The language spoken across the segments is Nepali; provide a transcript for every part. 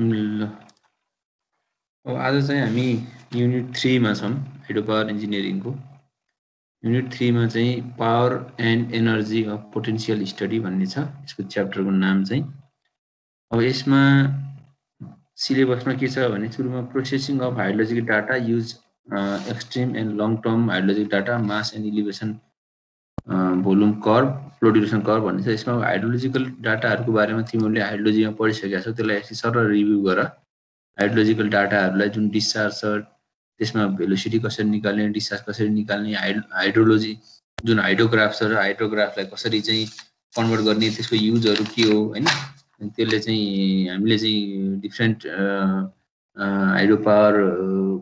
ल। अब आज चाहिँ हामी युनिट थ्रीमा छौँ हाइड्रो पावर इन्जिनियरिङको युनिट थ्रीमा चाहिँ power and energy of potential study भन्ने छ यसको च्याप्टरको नाम चाहिँ। अब यसमा सिलेबसमा के छ भने सुरुमा processing of hydrological data use extreme and long term hydrological data mass and elevation volume curve flow duration curve भन्ने छ। यसमा हाइड्रोलोजिकल डाटाहरूको बारेमा तिमीहरूले हाइड्रोलोजीमा पढिसकेका छौ त्यसलाई यसरी सरल रिभ्यू गर। हाइड्रोलोजिकल डाटाहरूलाई जुन डिस्चार्ज छ त्यसमा भेलोसिटी कसरी निकाल्ने डिस्चार्ज कसरी निकाल्ने हाइड्रो हाइड्रोलोजी जुन हाइड्रोग्राफ छ र हाइड्रोग्राफलाई कसरी चाहिँ कन्भर्ट गर्ने त्यसको युजहरू के हो होइन? त्यसले चाहिँ हामीले चाहिँ डिफ्रेन्ट हाइड्रो पावर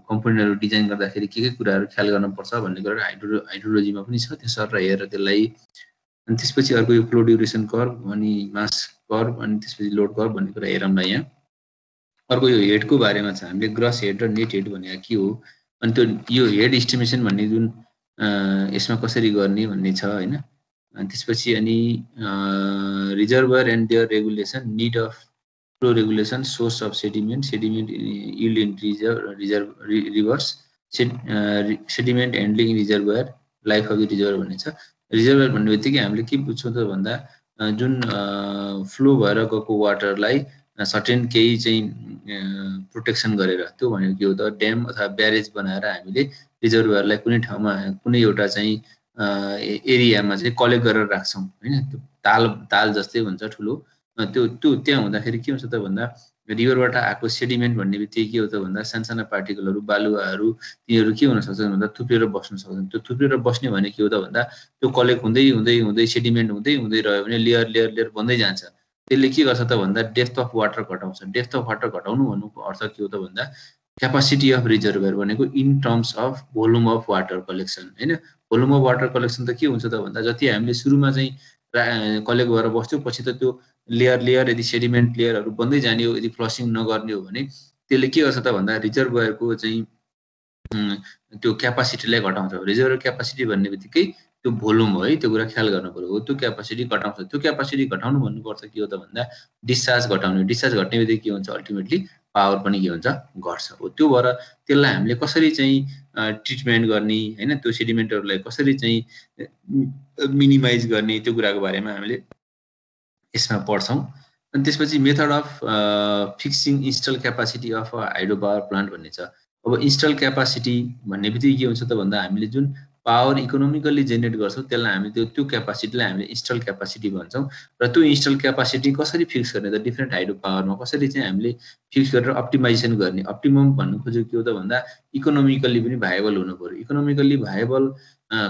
कम्पोनेन्टहरू डिजाइन गर्दाखेरि के के कुराहरू ख्याल गर्नुपर्छ भन्ने कुरा हाइड्रो हाइड्रोलोजीमा पनि छ त्यो सर हेरेर त्यसलाई अनि त्यसपछि अर्को यो फ्लो ड्युरेसन कर्भ अनि मास कर्भ अनि त्यसपछि लोड कर्भ भन्ने कुरा हेरौँला यहाँ। अर्को यो हेडको बारेमा छ हामीले ग्रस हेड र नेट हेड भनेको के हो? अनि त्यो यो हेड इस्टिमेसन भन्ने जुन यसमा कसरी गर्ने भन्ने छ होइन? अनि त्यसपछि अनि reservoir and their regulation need of regulation, source of sediment, sediment yield in reserve, reserve reverse, sed, uh, sediment handling life of the reservoir भन्ने छ रिजर्भर भन्ने बित्तिकै हामीले के बुझ्छौँ त भन्दा जुन फ्लो भएर गएको वाटरलाई सर्टेन केही चाहिँ प्रोटेक्सन गरेर त्यो भनेको के हो त ड्याम अथवा ब्यारेज बनाएर हामीले रिजर्भरलाई कुनै ठाउँमा कुनै एउटा चाहिँ एरियामा चाहिँ कलेक्ट गरेर राख्छौँ। होइन? त्यो ताल ताल जस्तै हुन्छ ठुलो। त्यो त्यो त्यहाँ हुँदाखेरि के हुन्छ त भन्दा रिभरबाट आएको सेडिमेन्ट भन्ने बित्तिकै के हो त भन्दा सानसाना पार्टिकलहरू बालुवाहरू तिनीहरू के हुन सक्छन् भन्दा थुप्रेर बस्न सक्छन्। त्यो थुप्रेर बस्ने भने के हो त भन्दा त्यो कलेक्ट हुँदै हुँदै हुँदै सेडिमेन्ट हुँदै हुँदै रह्यो भने लेयर लेयर लेयर बन्दै जान्छ। त्यसले के गर्छ त भन्दा डेप्थ अफ वाटर घटाउँछ। डेप्थ अफ वाटर घटाउनु भन्नुको अर्थ के हो त भन्दा क्यापासिटी अफ रिजर्भर भनेको in terms of volume of water collection होइन? भोल्युम अफ वाटर कलेक्सन त के हुन्छ त भन्दा जति हामीले सुरुमा चाहिँ कलेक्ट गरेर बस्थ्यौँ। पछि त त्यो लेयर लेयर यदि सेडिमेन्ट लेयरहरू बन्दै जाने हो यदि फ्लसिङ नगर्ने हो भने त्यसले के गर्छ त भन्दा रिजर्भरको चाहिँ त्यो क्यापासिटीलाई घटाउँछ। रिजर्भर क्यापासिटी भन्ने बित्तिकै त्यो भोल्युम हो है त्यो कुरा ख्याल गर्नु पऱ्यो। हो त्यो क्यापासिटी घटाउँछ। त्यो क्यापासिटी घटाउनु भन्नुको अर्थ के हो त भन्दा डिस्चार्ज घटाउने। डिस्चार्ज घट्ने बित्तिकै के हुन्छ? अल्टिमेटली पावर पनि के हुन्छ? घट्छ। हो त्यो भएर त्यसलाई हामीले कसरी चाहिँ ट्रिटमेन्ट गर्ने होइन? त्यो सेडिमेन्टहरूलाई कसरी चाहिँ मिनिमाइज गर्ने त्यो कुराको बारेमा हामीले यसमा पढ्छौँ। अनि त्यसपछि method of fixing install capacity of hydro power plant भन्ने छ। अब इन्स्टल क्यापासिटी भन्ने बित्तिकै के हुन्छ त भन्दा हामीले जुन पावर इकोनोमिकल्ली जेनेरेट गर्छौँ त्यसलाई हामी त्यो त्यो क्यापासिटीलाई हामीले इन्स्टल क्यापासिटी भन्छौँ। र त्यो इन्स्टल क्यापासिटी कसरी फिक्स गर्ने त डिफ्रेन्ट हाइड्रो पावरमा कसरी चाहिँ हामीले फिक्स गरेर अप्टिमाइजेसन गर्ने? अप्टिमम भन्नु खोजेको के हो त भन्दा इकोनोमिकल्ली पनि भाइबल हुनु पऱ्यो। इकोनोमिकल्ली भाइबल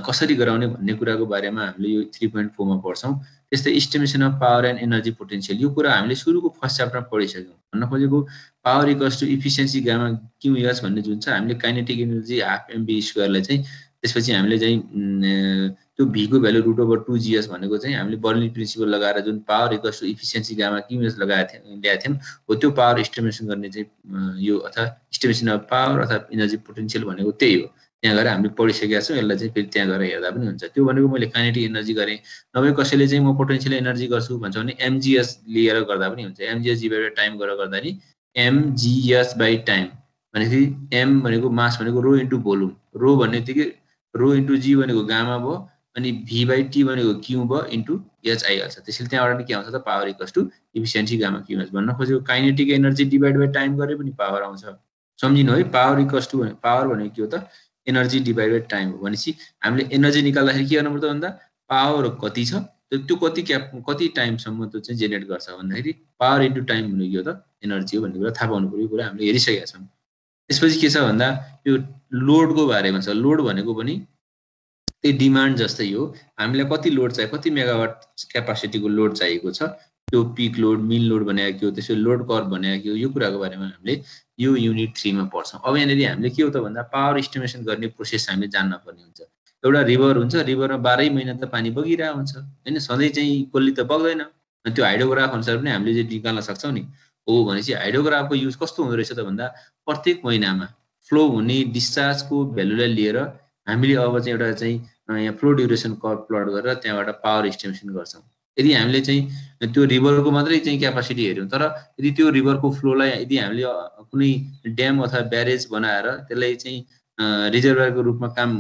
कसरी गराउने भन्ने कुराको बारेमा हामीले यो थ्री पोइन्ट फोरमा पढ्छौँ। त्यस्तै estimation of power and energy potential यो कुरा हामीले सुरुको फर्स्ट च्याप्टरमा पढिसक्यौँ। भन्न खोजेको power equals to efficiency gamma Q भन्ने जुन छ हामीले kinetic energy half m v स्क्वायरलाई चाहिँ त्यसपछि हामीले चाहिँ त्यो भीको value root over two g s भनेको चाहिँ हामीले बर्लिन प्रिन्सिपल लगाएर जुन power equals to efficiency gamma q s लगाएको थियौँ ल्याएको थियौँ हो त्यो पावर इस्टिमेसन गर्ने चाहिँ यो अथवा इस्टिमेसन अफ पावर अथवा इनर्जी पोटेन्सियल भनेको त्यही हो। त्यहाँ गएर हामीले पढिसकेका छौँ यसलाई चाहिँ फेरि त्यहाँ गएर हेर्दा पनि हुन्छ। त्यो भनेको मैले काइनेटिक एनर्जी गरेँ। नभए कसैले चाहिँ म पोटेन्सियल एनर्जी गर्छु भन्छ भने एमजिएस लिएर गर्दा पनि हुन्छ। एमजिएस डिभाइडेड टाइम गरेर गर्दा नि m g s by time भनेपछि एम भनेको मास भनेको रो इन्टु भोल्युम रो भन्ने बित्तिकै रो इन्टु जी भनेको गामा भयो अनि भी बाई टी भनेको क्यु भयो इन्टु एच आइहाल्छ। त्यसैले त्यहाँबाट के आउँछ त? Power equals to efficiency gamma q s भन्न खोजेको। Kinetic energy divide by time गरे पनि पावर आउँछ। सम्झिनु है पावर इक्वस टु पावर भनेको के हो त? एनर्जी डिभाइडेड टाइम हो भनेपछि हामीले एनर्जी निकाल्दाखेरि के गर्नुपर्छ भन्दा? पावर कति छ? त्यो कति क्याप कति टाइमसम्म त्यो चाहिँ जेनेरेट गर्छ भन्दाखेरि पावर इन्टु टाइम भनेको के हो त? एनर्जी हो भन्ने कुरा थाहा पाउनु पऱ्यो। कुरा हामीले हेरिसकेका छौँ। त्यसपछि के छ भन्दा? यो लोडको बारेमा छ। लोड भनेको पनि त्यही डिमान्ड जस्तै हो। हामीलाई कति लोड चाहियो कति मेगावाट क्यापासिटीको लोड चाहिएको छ? त्यो पिक लोड मिन लोड बनाएको थियो त्यसो लोड कर्भ बनाएको थियो यो कुराको बारेमा हामीले यो युनिट थ्रीमा पढ्छौँ। अब यहाँनिर हामीले के हो त भन्दा पावर इस्टिमेसन गर्ने प्रोसेस हामीले जान्न पर्ने हुन्छ। एउटा रिभर हुन्छ रिभरमा बाह्रै महिना त पानी बगिरहेको हुन्छ। होइन? सधैँ चाहिँ इक्वल्ली त बग्दैन। त्यो हाइड्रोग्राफ अनुसार पनि हामीले निकाल्न सक्छौँ नि। हो भनेपछि हाइड्रोग्राफको युज कस्तो हुँदो रहेछ त भन्दा प्रत्येक महिनामा फ्लो हुने डिस्चार्जको भ्यालुलाई लिएर हामीले अब चाहिँ एउटा चाहिँ यहाँ फ्लो ड्युरेसन कर्भ प्लट गरेर त्यहाँबाट पावर इस्टिमेसन गर्छौँ। यदि हामीले चाहिँ त्यो रिभरको मात्रै चाहिँ क्यापासिटी हेऱ्यौँ तर यदि त्यो रिभरको फ्लोलाई यदि हामीले कुनै ड्याम अथवा ब्यारेज बनाएर त्यसलाई चाहिँ रिजर्भरको रूपमा काम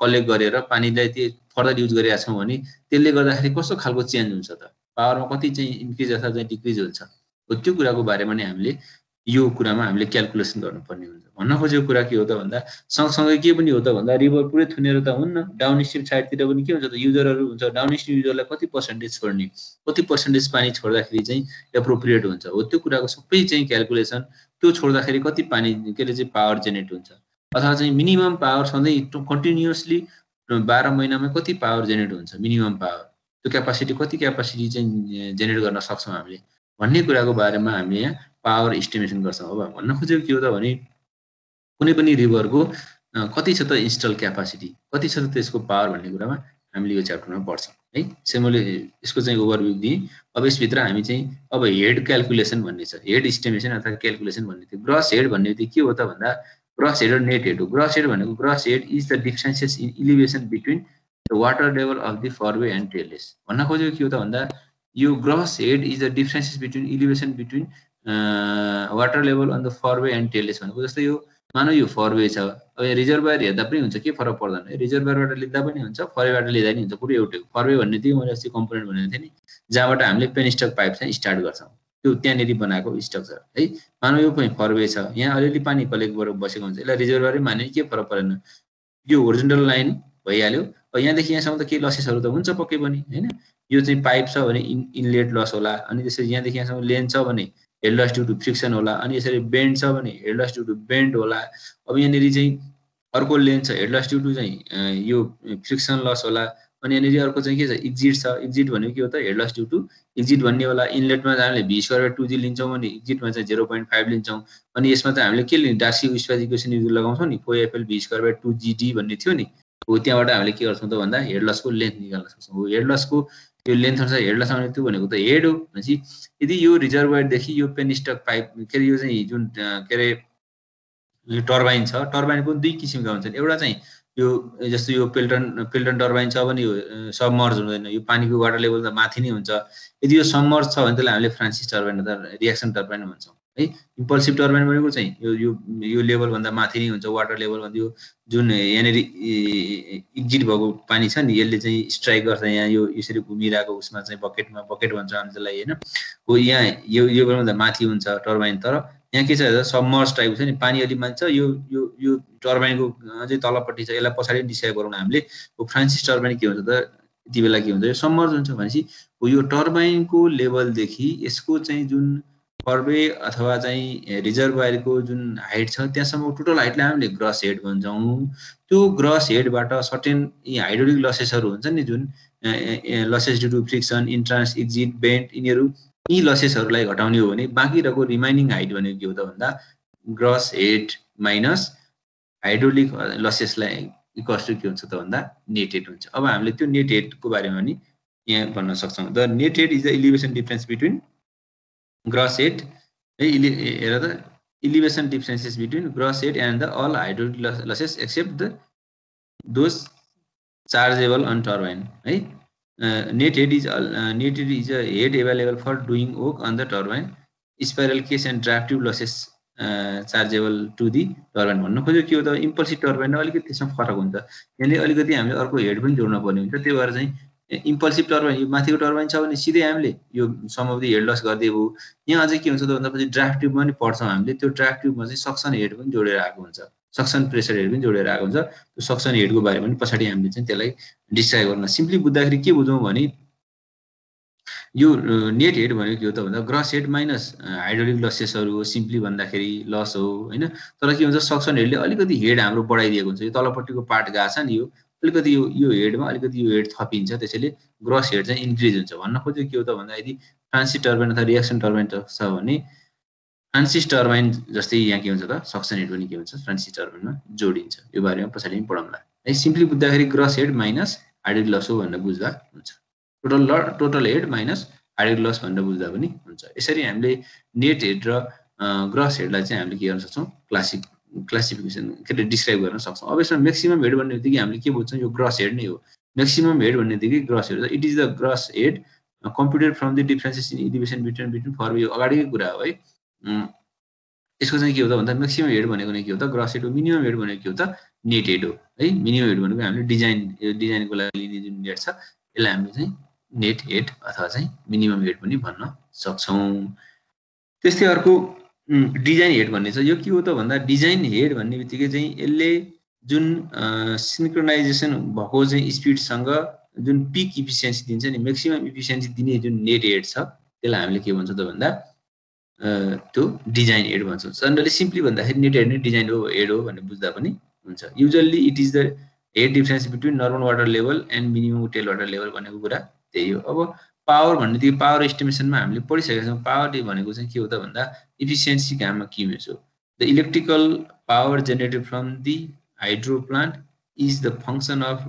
कलेक्ट गरेर पानीलाई त्यो फर्दर युज गरिरहेका छौँ भने त्यसले गर्दाखेरि कस्तो खालको चेन्ज हुन्छ त? पावरमा कति चाहिँ इन्क्रिज अथवा चाहिँ डिक्रिज हुन्छ? हो त्यो कुराको बारेमा नै हामीले यो कुरामा हामीले क्यालकुलेसन गर्नुपर्ने हुन्छ। भन्न खोजेको कुरा के हो त भन्दा सँगसँगै के पनि हो त भन्दा रिभर पुरै थुनेर त हुन्न। डाउन स्ट्रिम साइडतिर पनि के हुन्छ त युजरहरू हुन्छ डाउन स्ट्रिम युजरलाई कति पर्सेन्टेज छोड्ने कति पर्सेन्टेज पानी छोड्दाखेरि चाहिँ एप्रोप्रिएट हुन्छ। हो त्यो कुराको सबै चाहिँ क्यालकुलेसन त्यो छोड्दाखेरि कति पानी के अरे चाहिँ पावर जेनेरेट हुन्छ। अथवा चाहिँ मिनिमम पावर सधैँ कन्टिन्युसली बाह्र महिनामा कति पावर जेनेरेट हुन्छ मिनिमम पावर त्यो क्यापासिटी कति क्यापासिटी चाहिँ जेनेरेट गर्न सक्छौँ हामीले? भन्ने कुराको बारेमा हामीले यहाँ पावर इस्टिमेसन गर्छौँ। अब भन्न खोजेको के हो त भने कुनै पनि रिभरको कति छ त इन्स्टल क्यापासिटी कति छ त त्यसको पावर भन्ने कुरामा हामीले यो च्याप्टरमा पढ्छौँ है? से मैले यसको चाहिँ ओभरभ्यू दिएँ। अब यसभित्र हामी चाहिँ अब हेड क्यालकुलेसन भन्ने छ। हेड इस्टिमेसन अथवा क्यालकुलेसन भन्ने थियो। ग्रस हेड भन्ने बित्तिकै के हो त भन्दा ग्रस हेड र नेट हेड हो। ग्रस हेड भनेको gross head is the differences in elevation between the water level of the forebay and tailrace भन्न खोजेको के हो त भन्दा यो gross head is the differences between elevation between water level on the forebay and tailrace भनेको जस्तै यो मानव यो फरवे छ अब यहाँ रिजर्भर हेर्दा पनि हुन्छ के फरक पर्दैन। रिजर्भरबाट लिँदा पनि हुन्छ फरवेबाट लिँदा पनि हुन्छ पुरै एउटै फरवे भन्ने थियो मैले अस्ति कम्पोनेन्ट भनेको थिएँ नि जहाँबाट हामीले पेनस्टक पाइप चाहिँ स्टार्ट गर्छौँ। त्यो त्यहाँनिर बनाएको स्ट्रक्चर है? मानव यो पनि फरवे छ। यहाँ अलिअलि पानी कलेक्ट गरेर बसेको हुन्छ। यसलाई रिजर्भरै माने के फरक परेन। यो ओरिजिनल लाइन भइहाल्यो। यहाँदेखि यहाँसम्म त केही लसेसहरू त हुन्छ पक्कै पनि होइन? यो चाहिँ पाइप छ भने इन इनलेट लस होला अनि त्यसरी यहाँदेखि यहाँसम्म लेन छ भने head loss due to friction होला अनि यसरी बेन्ड छ भने head loss due to bend होला। अब यहाँनिर चाहिँ अर्को लेन छ हेड लस ड्यु टु चाहिँ यो फ्रिक्सन लस होला अनि यहाँनिर अर्को चाहिँ के छ इक्जिट छ। इक्जिट भनेको के हो त? Head loss due to exit भन्ने होला। इनलेटमा हामीले भी स्क्वायर टू जी लिन्छौँ भने इक्जिटमा चाहिँ जेरो पोइन्ट फाइभ लिन्छौँ। अनि यसमा चाहिँ हामीले के लिने? डासी उस्पाज इक्वेसन लगाउँछौँ नि। FL V square by two GD भन्ने थियो नि। हो त्यहाँबाट हामीले के गर्छौँ त भन्दा हेड लसको लेन्थ निकाल्न सक्छौँ। हो हेड लसको यो लेन्थ अनुसार हेड लस त्यो भनेको त हेड हो भनेपछि यदि यो रिजर्भरदेखि यो पेनिस्टक पाइप के अरे यो चाहिँ जुन के अरे यो टर्बाइन छ टर्बाइन पनि दुई किसिमका हुन्छन्। एउटा चाहिँ यो जस्तो यो पिल्टन पिल्टन टर्बाइन छ भने यो सबमर्ज हुँदैन। यो पानीको वाटर लेभल त माथि नै हुन्छ। यदि यो सबमर्ज छ भने त्यसलाई हामीले फ्रान्सिस टर्बाइन अथवा रियाक्सन टर्बाइन भन्छौँ। है? इम्पल्सिभ टर्बाइन भनेको चाहिँ यो यो यो लेभलभन्दा माथि नै हुन्छ वाटर लेभलभन्दा यो जुन यहाँनिर इक्जिट भएको पानी छ नि यसले चाहिँ स्ट्राइक गर्छ यहाँ यो यसरी घुमिरहेको उसमा चाहिँ बकेटमा बकेट भन्छ हामी त्यसलाई होइन? हो यहाँ यो यो लेभलभन्दा माथि हुन्छ टर्बाइन तर यहाँ के छ सबमर्स टाइपको छ नि पानी अलिक मान्छ यो यो यो टर्बाइनको अझै तलपट्टि छ यसलाई पछाडि डिसाइड गरौँ हामीले। फ्रान्सिस टर्बाइन के हुन्छ त यति बेला के हुन्छ यो सबमर्ज हुन्छ भनेपछि यो टर्बाइनको लेभलदेखि यसको चाहिँ जुन कर्वे अथवा चाहिँ रिजर्भको जुन हाइट छ त्यहाँसम्म टोटल हाइटलाई हामीले ग्रस हेड भन्छौँ। त्यो ग्रस हेडबाट सर्टेन यी हाइड्रोलिक लसेसहरू हुन्छ नि जुन losses due to friction entrance exit bent यिनीहरू यी लसेसहरूलाई घटाउने हो भने बाँकी रहेको रिमाइनिङ हाइट भनेको के हो त भन्दा ग्रस हेड माइनस हाइड्रोलिक लसेसलाई इक्वस टु के हुन्छ त भन्दा नेट हेड हुन्छ। अब हामीले त्यो नेट हेडको बारेमा पनि यहाँ भन्न सक्छौँ। The net head is the elevation difference between gross at है इलि हेर त elevation differences between gross at and the all hydro losses except those chargeable on turbine है net head is all net is a head available for doing work on the turbine spiral case and draft tube losses chargeable to the turbine भन्नु खोज्यो के हो त? इम्पल्सिभ टर्बाइन अलिकति त्यसमा फरक हुन्छ। यहाँनिर अलिकति हामीले अर्को हेड पनि जोड्नुपर्ने हुन्छ। त्यो भएर चाहिँ इम्पल्सिभ टर्बाइन यो माथिको टर्बाइन छ भने सिधै हामीले यो समावधि हेड लस गरिदिएको। यहाँ अझै के हुन्छ त भन्दा पछि ड्राफ्ट ट्युबमा पनि पढ्छौँ हामीले। त्यो ड्राफ्ट ट्युबमा चाहिँ सक्सन हेड पनि जोडेर आएको हुन्छ। सक्सन प्रेसर हेड पनि जोडेर आएको हुन्छ। त्यो सक्सन हेडको बारेमा पनि पछाडि हामीले चाहिँ त्यसलाई डिस्क्राइब गर्न। सिम्पली बुझ्दाखेरि के बुझौँ भने यो नेट हेड भनेको के हो त भन्दा ग्रस हेड माइनस हाइड्रोलिक लसेसहरू हो। सिम्पली भन्दाखेरि लस हो होइन? तर के हुन्छ सक्सन हेडले अलिकति हेड हाम्रो बढाइदिएको हुन्छ। यो तलपट्टिको पार्ट गएको छ नि यो। अलिकति यो यो हेडमा अलिकति यो हेड थपिन्छ त्यसैले ग्रस हेड चाहिँ इन्क्रिज हुन्छ। भन्न खोजेको के हो त भन्दा यदि ट्रान्सिस टर्बाइन अथवा रिएक्सन टर्बाइन छ भने फ्रान्सिस टर्बाइन जस्तै यहाँ के हुन्छ त? सक्सन हेड पनि के हुन्छ? फ्रान्सिस टर्बाइनमा जोडिन्छ। यो बारेमा पछाडि पनि पढाउँला है सिम्पली बुझ्दाखेरि gross head minus hydraulic loss हो भनेर बुझ्दा हुन्छ। Total total head minus hydraulic loss भनेर बुझ्दा पनि हुन्छ। यसरी हामीले नेट हेड र ग्रस हेडलाई चाहिँ हामीले के गर्न सक्छौँ? क्लासिक क्लासिफिकेसन के अरे डिस्क्राइब गर्न सक्छौँ। अब यसमा म्याक्सिमम् हेड भन्ने बित्तिकै हामीले के बुझ्छौँ यो ग्रस हेड नै हो। म्याक्सिमम् हेड भन्ने बित्तिकै gross head it is the gross head computed from the differences in elevation between between for यो अगाडिकै कुरा हो है। यसको चाहिँ के हो त भन्दा म्याक्सिमम हेड भनेको नै के हो त? ग्रस हेड हो मिनिमम हेड भनेको के हो त? नेट हेड हो। है मिनिमम हेड भनेको हामीले डिजाइन डिजाइनको लागि लिने जुन नेट छ यसलाई हामीले चाहिँ नेट हेड अथवा चाहिँ मिनिमम हेड पनि भन्न सक्छौँ। त्यस्तै अर्को डिजाइन हेड भन्ने छ। यो के हो त भन्दा डिजाइन हेड भन्ने बित्तिकै चाहिँ यसले जुन सिन्क्रोनाइजेसन भएको चाहिँ स्पिडसँग जुन पिक इफिसियन्सी दिन्छ नि म्याक्सिमम् इफिसियन्सी दिने जुन नेट हेड छ त्यसलाई हामीले के भन्छौँ त भन्दा त्यो डिजाइन हेड भन्छौँ। जनरली सिम्पली भन्दाखेरि नेट हेड नै डिजाइन हो हेड हो भनेर बुझ्दा पनि हुन्छ। Usually it is the head difference between normal water level and minimum tail water level भनेको कुरा त्यही हो। अब पावर भन्नेदेखि पावर एस्टिमेसनमा हामीले पढिसकेका छौँ। पावर भनेको चाहिँ के हो त भन्दा इफिसियन्सी घाममा के हो। The electrical power generated from the hydro plant is the function of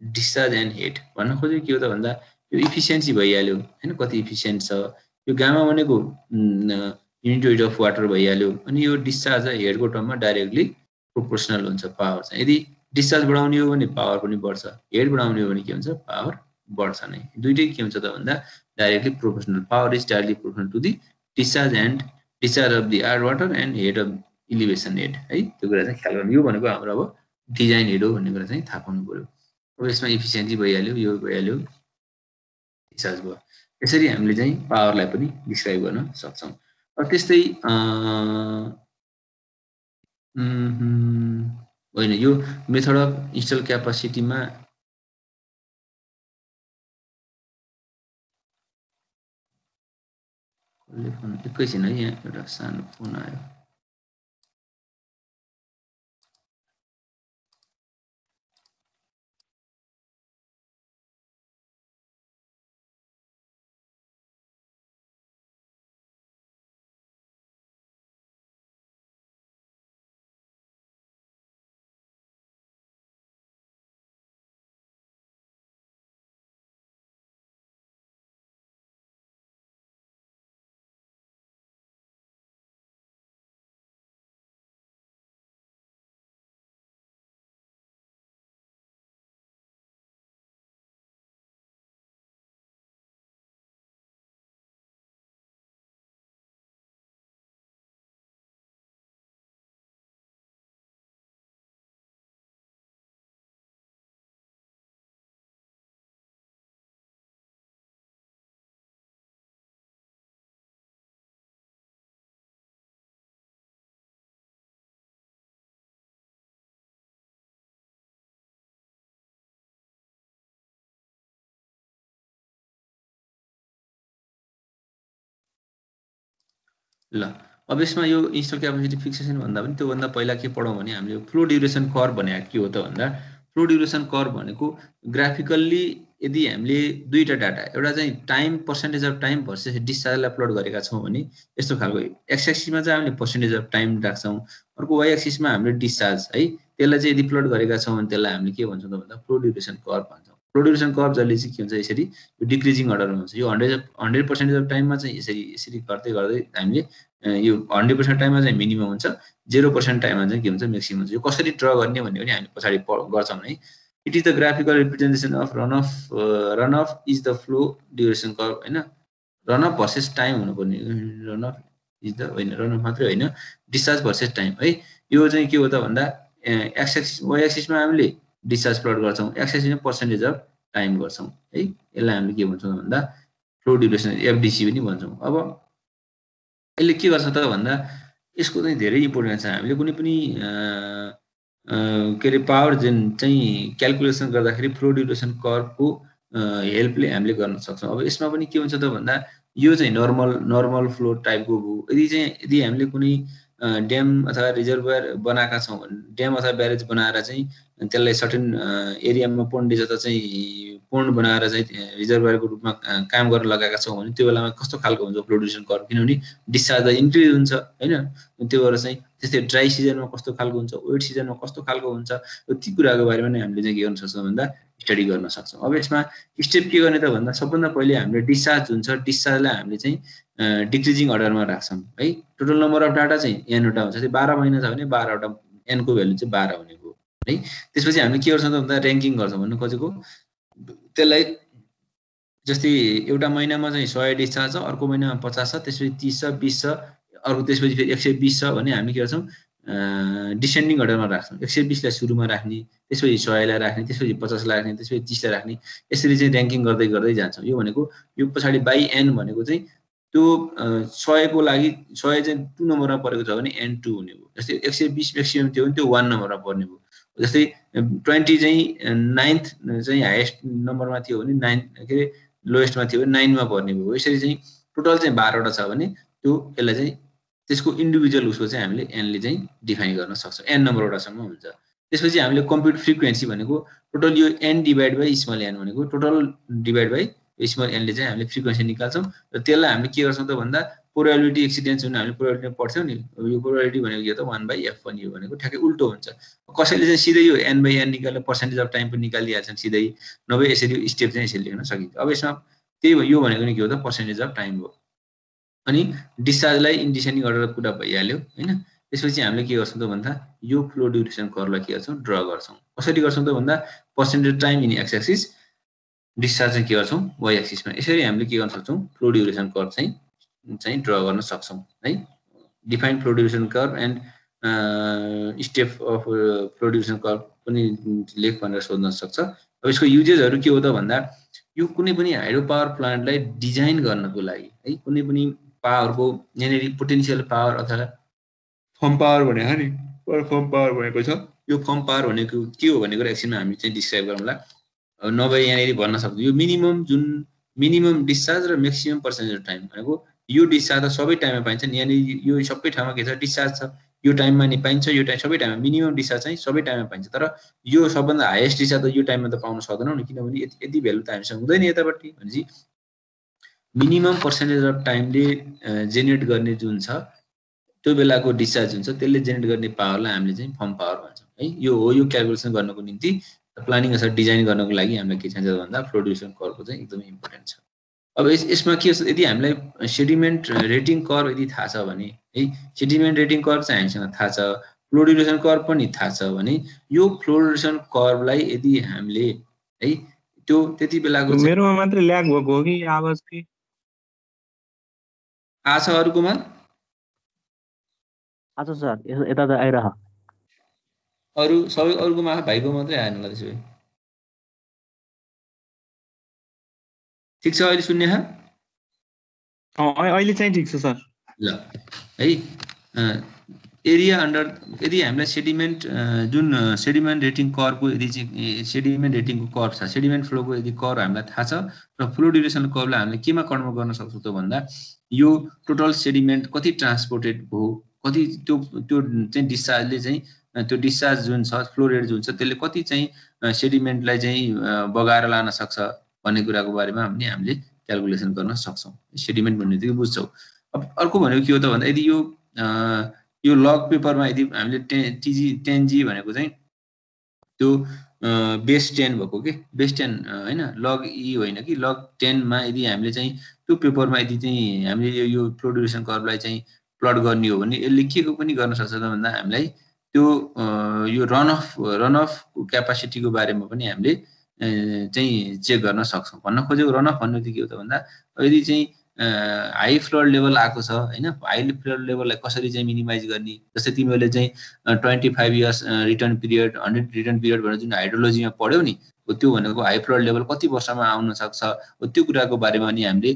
discharge and head भन्न खोजेको के हो त भन्दा यो इफिसियन्सी भइहाल्यो। होइन कति इफिसियन्ट छ। यो गामा भनेको युनिट वेट अफ वाटर भइहाल्यो। अनि यो डिस्चार्ज हेडको टर्ममा डाइरेक्टली प्रोपोर्सनल हुन्छ। पावर चाहिँ। यदि डिस्चार्ज बढाउने हो भने पावर पनि बढ्छ। हेड बढाउने हो भने के हुन्छ? पावर बढ्छ नै। दुइटै के हुन्छ त भन्दा directly proportional power is directly proportional to the discharge and discharge of the air water and head of elevation head है? त्यो कुरा चाहिँ ख्याल गर्नु। यो भनेको हाम्रो अब डिजाइन हेड हो भन्ने कुरा चाहिँ थाहा पाउनु पऱ्यो अब यसमा इफिसियन्सी भइहाल्यो यो भइहाल्यो डिस्चार्ज भयो। यसरी हामीले चाहिँ पावरलाई पनि डिस्क्राइब गर्न सक्छौँ। त्यस्तै होइन यो मेथड अफ इन्स्टल क्यापासिटीमा एकैछिन है यहाँ एउटा सानो फोन आयो ल। अब यसमा यो इन्स्टल क्यापेसिटी फिक्सेसन भन्दा पनि त्योभन्दा पहिला के पढौँ भने हामीले फ्लो ड्युरेसन कर भने के हो त भन्दा फ्लो ड्युरेसन कर भनेको ग्राफिकल्ली यदि हामीले दुईवटा डाटा एउटा चाहिँ time percentage of time versus डिस्चार्जलाई plot गरेका छौँ भने यस्तो खालको एक्स एक्सिसमा चाहिँ हामीले पर्सेन्टेज अफ टाइम राख्छौँ। अर्को वाइ एक्सिसमा हामीले डिस्चार्ज है त्यसलाई चाहिँ यदि प्लट गरेका छौँ भने त्यसलाई हामीले के भन्छौँ त भन्दा फ्लो ड्युरेसन कर भन्छौँ। फ्लो ड्युरेसन कर्भ जसले चाहिँ के हुन्छ यसरी यो डिक्रिजिङ अर्डरमा हुन्छ। यो हन्ड्रेड हन्ड्रेड पर्सेन्टेज अफ टाइममा चाहिँ यसरी यसरी गर्दै गर्दै हामीले यो हन्ड्रेड पर्सेन्ट टाइममा चाहिँ मिनिमम हुन्छ। जेरो पर्सेन्ट टाइममा चाहिँ के हुन्छ म्याक्सिमम हुन्छ। यो कसरी ड्र गर्ने भन्ने पनि हामी पछाडि गर्छौँ है। It is the graphical representation of runoff runoff is the flow duration curve होइन? रन अफ भर्सेस टाइम हुनुपर्ने। रन अफ इज द होइन रन अफ मात्रै होइन। डिस्चार्ज भर्सेस टाइम है? यो चाहिँ के हो त भन्दा एक्स एक्सिस वाइ एक्सिसमा हामीले डिस्चार्ज प्लट गर्छौँ एक्स एक्सिसमा पर्सेन्टेज अफ टाइम गर्छौँ है? यसलाई हामीले के भन्छौँ भन्दा फ्लो ड्युरेसन एफडिसी पनि भन्छौँ। अब यसले के गर्छ त भन्दा यसको चाहिँ धेरै इम्पोर्टेन्ट छ। हामीले कुनै पनि के अरे पावर जेन चाहिँ क्यालकुलेसन गर्दाखेरि फ्लो ड्युरेसन कर्भको हेल्पले हामीले गर्न सक्छौँ। अब यसमा पनि के हुन्छ त भन्दा यो चाहिँ नर्मल नर्मल फ्लो टाइपको हो यदि चाहिँ यदि हामीले कुनै ड्याम अथवा रिजर्भर बनाएका छौँ। ड्याम अथवा ब्यारेज बनाएर चाहिँ त्यसलाई सर्टेन एरियामा पढ्ने जता चाहिँ पूर्ण बनाएर चाहिँ रिजर्भरको रूपमा काम गर्न लगाएका छौँ भने त्यो बेलामा कस्तो खालको हुन्छ प्रोड्युसन कर्भ किनभने डिस्चार्ज इन्क्रिज हुन्छ होइन? त्यो भएर चाहिँ त्यस्तै ड्राई सिजनमा कस्तो खालको हुन्छ वेट सिजनमा कस्तो खालको हुन्छ ती कुराको बारेमा नै हामीले चाहिँ के गर्न सक्छौँ भन्दा स्टडी गर्न सक्छौँ। अब यसमा स्टेप के गर्ने त भन्दा सबभन्दा पहिले हामीले डिस्चार्ज हुन्छ डिस्चार्जलाई हामीले चाहिँ डिक्रिजिङ अर्डरमा राख्छौँ। है टोटल नम्बर अफ डाटा चाहिँ एनवटा हुन्छ। त्यो बाह्र महिना छ भने बाह्रवटा एनको भ्यालु चाहिँ बाह्र हुनेको है। त्यसपछि हामीले के गर्छौँ त भन्दा ऱ्याङ्किङ गर्छौँ भन्नु खोजेको। त्यसलाई जस्तै एउटा महिनामा चाहिँ सय डिस्चार्ज छ अर्को महिनामा पचास छ त्यसपछि तिस छ बिस छ अर्को त्यसपछि फेरि एक सय बिस छ भने हामी के गर्छौँ डिसेन्डिङ अर्डरमा राख्छौँ। एक सय बिसलाई सुरुमा राख्ने त्यसपछि सयलाई राख्ने त्यसपछि पचासलाई राख्ने त्यसपछि तिसलाई राख्ने यसरी चाहिँ ऱ्याङ्किङ गर्दै गर्दै जान्छौँ। यो भनेको यो पछाडि बाई एन भनेको चाहिँ त्यो सयको लागि सय चाहिँ टु नम्बरमा परेको छ भने एन टू हुने भयो। जस्तै एक सय बिस म्याक्सिमम् थियो भने त्यो वान नम्बरमा पर्ने भयो। जस्तै ट्वेन्टी चाहिँ नाइन्थ चाहिँ हाइएस्ट नम्बरमा थियो भने नाइन के अरे लोएस्टमा थियो भने नाइनमा पर्ने भयो। यसरी चाहिँ टोटल चाहिँ बाह्रवटा छ भने त्यो यसलाई चाहिँ त्यसको इन्डिभिजुअल उसको चाहिँ हामीले एनले चाहिँ डिफाइन गर्न सक्छौँ। एन नम्बरवटासम्म हुन्छ। त्यसपछि हामीले कम्प्युट फ्रिक्वेन्सी भनेको टोटल यो N divide by small N भनेको टोटल डिभाइड बाई स्मल एनले चाहिँ हामीले फ्रिक्वेन्सी निकाल्छौँ र त्यसलाई हामीले के गर्छौँ त भन्दा प्रोबेबिलिटी एक्सिडेन्स हुने हामीले प्रोबेबिलिटी पढ्छौँ नि यो प्रोबेबिलिटी भनेको यो त वान बाई एफ पनि हो भनेको ठ्याक्कै उल्टो हुन्छ। कसैले चाहिँ सिधै यो एन बाई एन निकालेर पर्सेन्टेज अफ टाइम पनि निकालिहाल्छन् सिधै नभए यसरी स्टेप चाहिँ यसरी लेख्न सकिन्छ। अब यसमा त्यही यो भनेको नि के हो त? पर्सेन्टेज अफ टाइम हो। अनि डिस्चार्जलाई इन्डिसेन्डिङ अर्डर कुरा भइहाल्यो होइन? त्यसपछि हामीले के गर्छौँ त भन्दा यो फ्लो ड्युरेसन कर्भलाई के गर्छौँ? ड्र गर्छौँ। कसरी गर्छौँ त भन्दा percentage time in X axis discharge चाहिँ के गर्छौँ? वाइ एक्सिसमा यसरी हामीले के गर्न सक्छौँ? फ्लो ड्युरेसन कर्भ चाहिँ चाहिँ ड्र गर्न सक्छौँ है? Define flow duration curve and step of flow duration curve पनि लेख भनेर सोध्न सक्छ। अब यसको युजेसहरू के हो त भन्दा यो कुनै पनि हाइड्रो पावर प्लान्टलाई डिजाइन गर्नको लागि है? कुनै पनि पावरको यहाँनिर पोटेन्सियल पावर अथवा फर्म पावर भनेको नि? फर्म पावर भनेको छ। यो फर्म पावर भनेको के हो भनेको एकछिनमा हामी चाहिँ डिस्क्राइब गरौँला नभए यहाँनिर भन्न सक्छौँ यो मिनिमम जुन मिनिमम डिस्चार्ज र म्याक्सिमम पर्सेन्टेज टाइम भनेको यो डिस्चार्ज त सबै टाइममा पाइन्छ यहाँनिर यो सबै ठाउँमा के छ? डिस्चार्ज छ। यो टाइममा नि पाइन्छ यो टाइम सबै टाइममा मिनिमम डिस्चार्ज चाहिँ सबै टाइममा पाइन्छ। तर यो सबभन्दा हाइएस्ट डिस्चार्ज त यो टाइममा त पाउन सक्दैनौँ नि। किनभने यति यति भ्यालु त हामीसँग हुँदैन यतापट्टि भनेपछि मिनिमम पर्सेन्टेज अफ टाइमले जेनेरेट गर्ने जुन छ त्यो बेलाको डिस्चार्ज हुन्छ त्यसले जेनेरेट गर्ने पावरलाई हामीले चाहिँ फर्म पावर भन्छौँ। है यो हो यो क्यालकुलेसन गर्नको निम्ति प्लानिङ असर डिजाइन गर्नको लागि हामीलाई के चाहिन्छ भन्दा प्रोड्युसन करको चाहिँ एकदमै इम्पोर्टेन्ट छ। अब यस यसमा के छ यदि हामीलाई सेडिमेन्ट रेटिङ कर यदि थाहा छ भने है सेडिमेन्ट रेटिङ कर चाहिँ हामीसँग थाहा छ फ्लोड्युरेसन कर पनि थाहा छ भने यो फ्लोड्युरेसन कर्भलाई यदि हामीले है त्यो त्यति बेलाको मेरोमा मात्रै ल्याग भएको हो कि आवाज कि? आछ अरूकोमा आज सर यता त आइरह। अरू सबै अरूकोमा भाइको मात्रै आएन होला त्यसो भए। ठिक छ अहिले सुन्ने अहिले चाहिँ ठिक छ सर। ल है एरिया अन्डर यदि हामीलाई सेडिमेन्ट जुन सेडिमेन्ट रेटिङ करको यदि चाहिँ सेडिमेन्ट रेटिङको कर छ सेडिमेन्ट फ्लोको यदि कर हामीलाई थाहा छ र फ्लो ड्युरेसन कर्भलाई हामीले केमा कन्भर्ट गर्न सक्छौँ त भन्दा यो टोटल सेडिमेन्ट कति ट्रान्सपोर्टेड भयो? कति त्यो त्यो चाहिँ डिस्चार्जले चाहिँ त्यो डिस्चार्ज जुन छ फ्लो रेट जुन छ त्यसले कति चाहिँ सेडिमेन्टलाई चाहिँ बगाएर लान सक्छ भन्ने कुराको बारेमा पनि हामीले क्यालकुलेसन गर्न सक्छौँ। सेडिमेन्ट भन्ने बित्तिकै बुझ्छौँ। अब अर्को भनेको के हो त भन्दा यदि यो यो लग पेपरमा यदि हामीले टेन टिजी टेन जी भनेको चाहिँ त्यो बेस टेन भएको के? बेस टेन होइन लग ई होइन कि? लग टेनमा यदि हामीले चाहिँ त्यो पेपरमा यदि चाहिँ हामीले यो यो प्रोड्युसन कर्भलाई चाहिँ प्लट गर्ने हो भने यसले के को पनि गर्न सक्छ त भन्दा हामीलाई त्यो यो रन अफ रन अफ क्यापासिटीको बारेमा पनि हामीले चाहिँ चेक गर्न सक्छौँ। भन्न खोजेको रन अफ भन्नु चाहिँ के हो त भन्दा यदि चाहिँ हाई फ्लड लेभल आएको छ होइन हाई फ्लड लेभललाई कसरी चाहिँ मिनिमाइज गर्ने जस्तै तिमीहरूले चाहिँ twenty five years return period hundred return period भनेर जुन हाइड्रोलोजीमा पढ्यौ नि त्यो भनेको हाई फ्लड लेभल कति वर्षमा आउन सक्छ त्यो कुराको बारेमा नि हामीले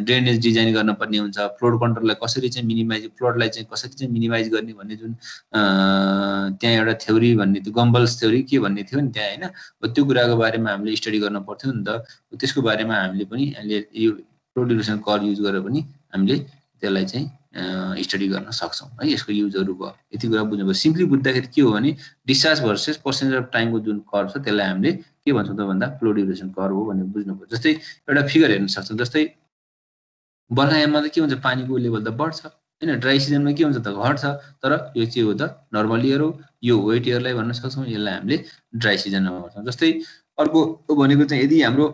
ड्रेनेज डिजाइन गर्नुपर्ने हुन्छ फ्लोड कन्ट्रोललाई कसरी चाहिँ मिनिमाइज फ्लडलाई चाहिँ कसरी चाहिँ मिनिमाइज गर्ने भन्ने जुन त्यहाँ एउटा थ्योरी भन्ने त्यो गम्बल्स थ्योरी के भन्ने थियो नि त्यहाँ होइन त्यो कुराको बारेमा हामीले स्टडी गर्न पर्थ्यो नि त त्यसको बारेमा हामीले पनि अहिले यो प्रोड्युसन कर युज गरेर पनि हामीले त्यसलाई चाहिँ स्टडी गर्न सक्छौँ। है यसको युजहरू भयो। यति कुरा बुझ्नु भयो सिम्पली बुझ्दाखेरि के हो भने डिस्चार्ज भर्सेस पर्सेन्टेज अफ टाइमको जुन कर छ त्यसलाई हामीले के भन्छौँ त भन्दा फ्लो ड्युरेसन कर हो भनेर बुझ्नु जस्तै एउटा फिगर हेर्न सक्छौँ। जस्तै बर्खायाममा त के हुन्छ पानीको लेभल त बढ्छ। होइन ड्राई सिजनमा के हुन्छ त घट्छ। तर यो के हो त नर्मल इयर हो। यो वेट इयरलाई भन्न सक्छौँ। यसलाई हामीले ड्राई सिजनमा गर्छौँ जस्तै अर्को भनेको चाहिँ यदि हाम्रो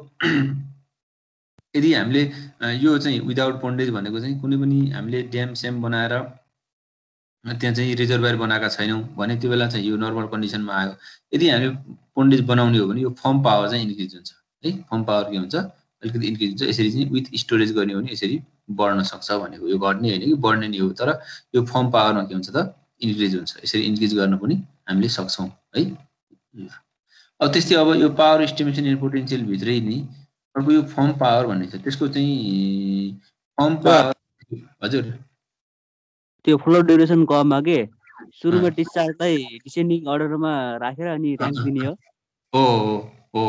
यदि हामीले यो चाहिँ विदाउट पोन्डेज भनेको चाहिँ कुनै पनि हामीले ड्याम स्याम बनाएर त्यहाँ चाहिँ रिजर्भर बनाएका छैनौँ भने त्यो बेला चाहिँ यो नर्मल कन्डिसनमा आयो। यदि हामी पोन्डेज बनाउने हो भने यो फर्म पावर चाहिँ इन्क्रिज हुन्छ। है फर्म पावर के हुन्छ? अलिकति इन्क्रिज हुन्छ। यसरी चाहिँ विथ स्टोरेज गर्ने हो भने यसरी बढ्न सक्छ भनेको यो घट्ने होइन कि बढ्ने नै हो तर यो फर्म पावरमा के हुन्छ त? इन्क्रिज हुन्छ। यसरी इन्क्रिज गर्न पनि हामीले सक्छौँ। है अब त्यस्तै अब यो पावर इस्टिमेसन एन्ड पोटेन्सियल भित्रै नि अर्को यो फर्म पावर भन्ने छ। त्यसको चाहिँ फर्म पावर हजुर। त्यो फ्लो ड्युरेसन कममा के? सुरुमा डिस्चार्जलाई डिसेन्डिङ अर्डरमा राखेर अनि ऱ्याङ्क दिने हो। हो हो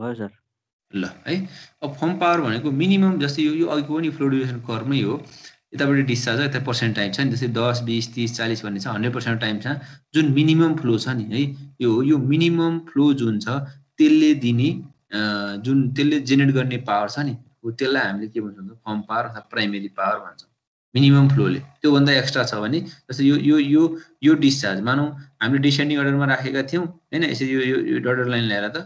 भयो सर। ल है। अब फर्म पावर भनेको मिनिमम जस्तै यो यो अघिको पनि फ्लो ड्युरेसन कर्मै हो। यतापट्टि डिस्चार्ज यता पर्सेन्ट टाइम छ नि। जस्तै दस बिस तिस चालिस भन्ने छ हन्ड्रेड पर्सेन्ट टाइम छ। जुन मिनिमम फ्लो छ नि है यो यो मिनिमम फ्लो जुन छ त्यसले दिने जुन त्यसले जेनेरेट गर्ने पावर छ नि हो त्यसलाई हामीले के भन्छौँ भन्दा फर्म पावर अथवा प्राइमेरी पावर भन्छौँ। मिनिमम फ्लोले। त्योभन्दा एक्स्ट्रा छ भने जस्तै यो यो यो यो डिस्चार्ज मानौँ हामीले डिसेन्डिङ अर्डरमा राखेका थियौँ होइन यसरी यो यो यो डटर लाइन ल्याएर त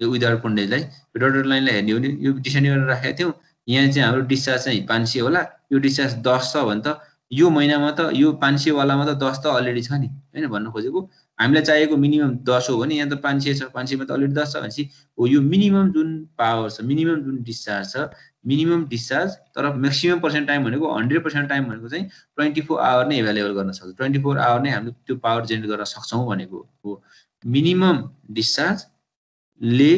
यो विदाउट पोन्डेजलाई यो डटर लाइनलाई हेर्ने हो भने यो डिसेन्डिङ अर्डर राखेका थियौँ यहाँ चाहिँ हाम्रो डिस्चार्ज चाहिँ पाँच सय होला यो डिस्चार्ज दस छ भने त यो महिनामा त यो पाँच सयवालामा त दस त अलरेडी छ नि होइन भन्न खोजेको। हामीलाई चाहिएको मिनिमम दस हो भने यहाँ त पाँच सय छ पाँच सयमा त अलरेडी दस छ भनेपछि हो यो मिनिमम जुन पावर छ मिनिमम जुन डिस्चार्ज छ मिनिमम डिस्चार्ज तर म्याक्सिमम पर्सेन्ट टाइम भनेको हन्ड्रेड पर्सेन्ट टाइम भनेको चाहिँ ट्वेन्टी फोर आवर नै एभाइलेबल गर्न सक्छ। ट्वेन्टी फोर आवर नै हामीले त्यो पावर जेनेरेट गर्न सक्छौँ भनेको हो। मिनिमम डिस्चार्जले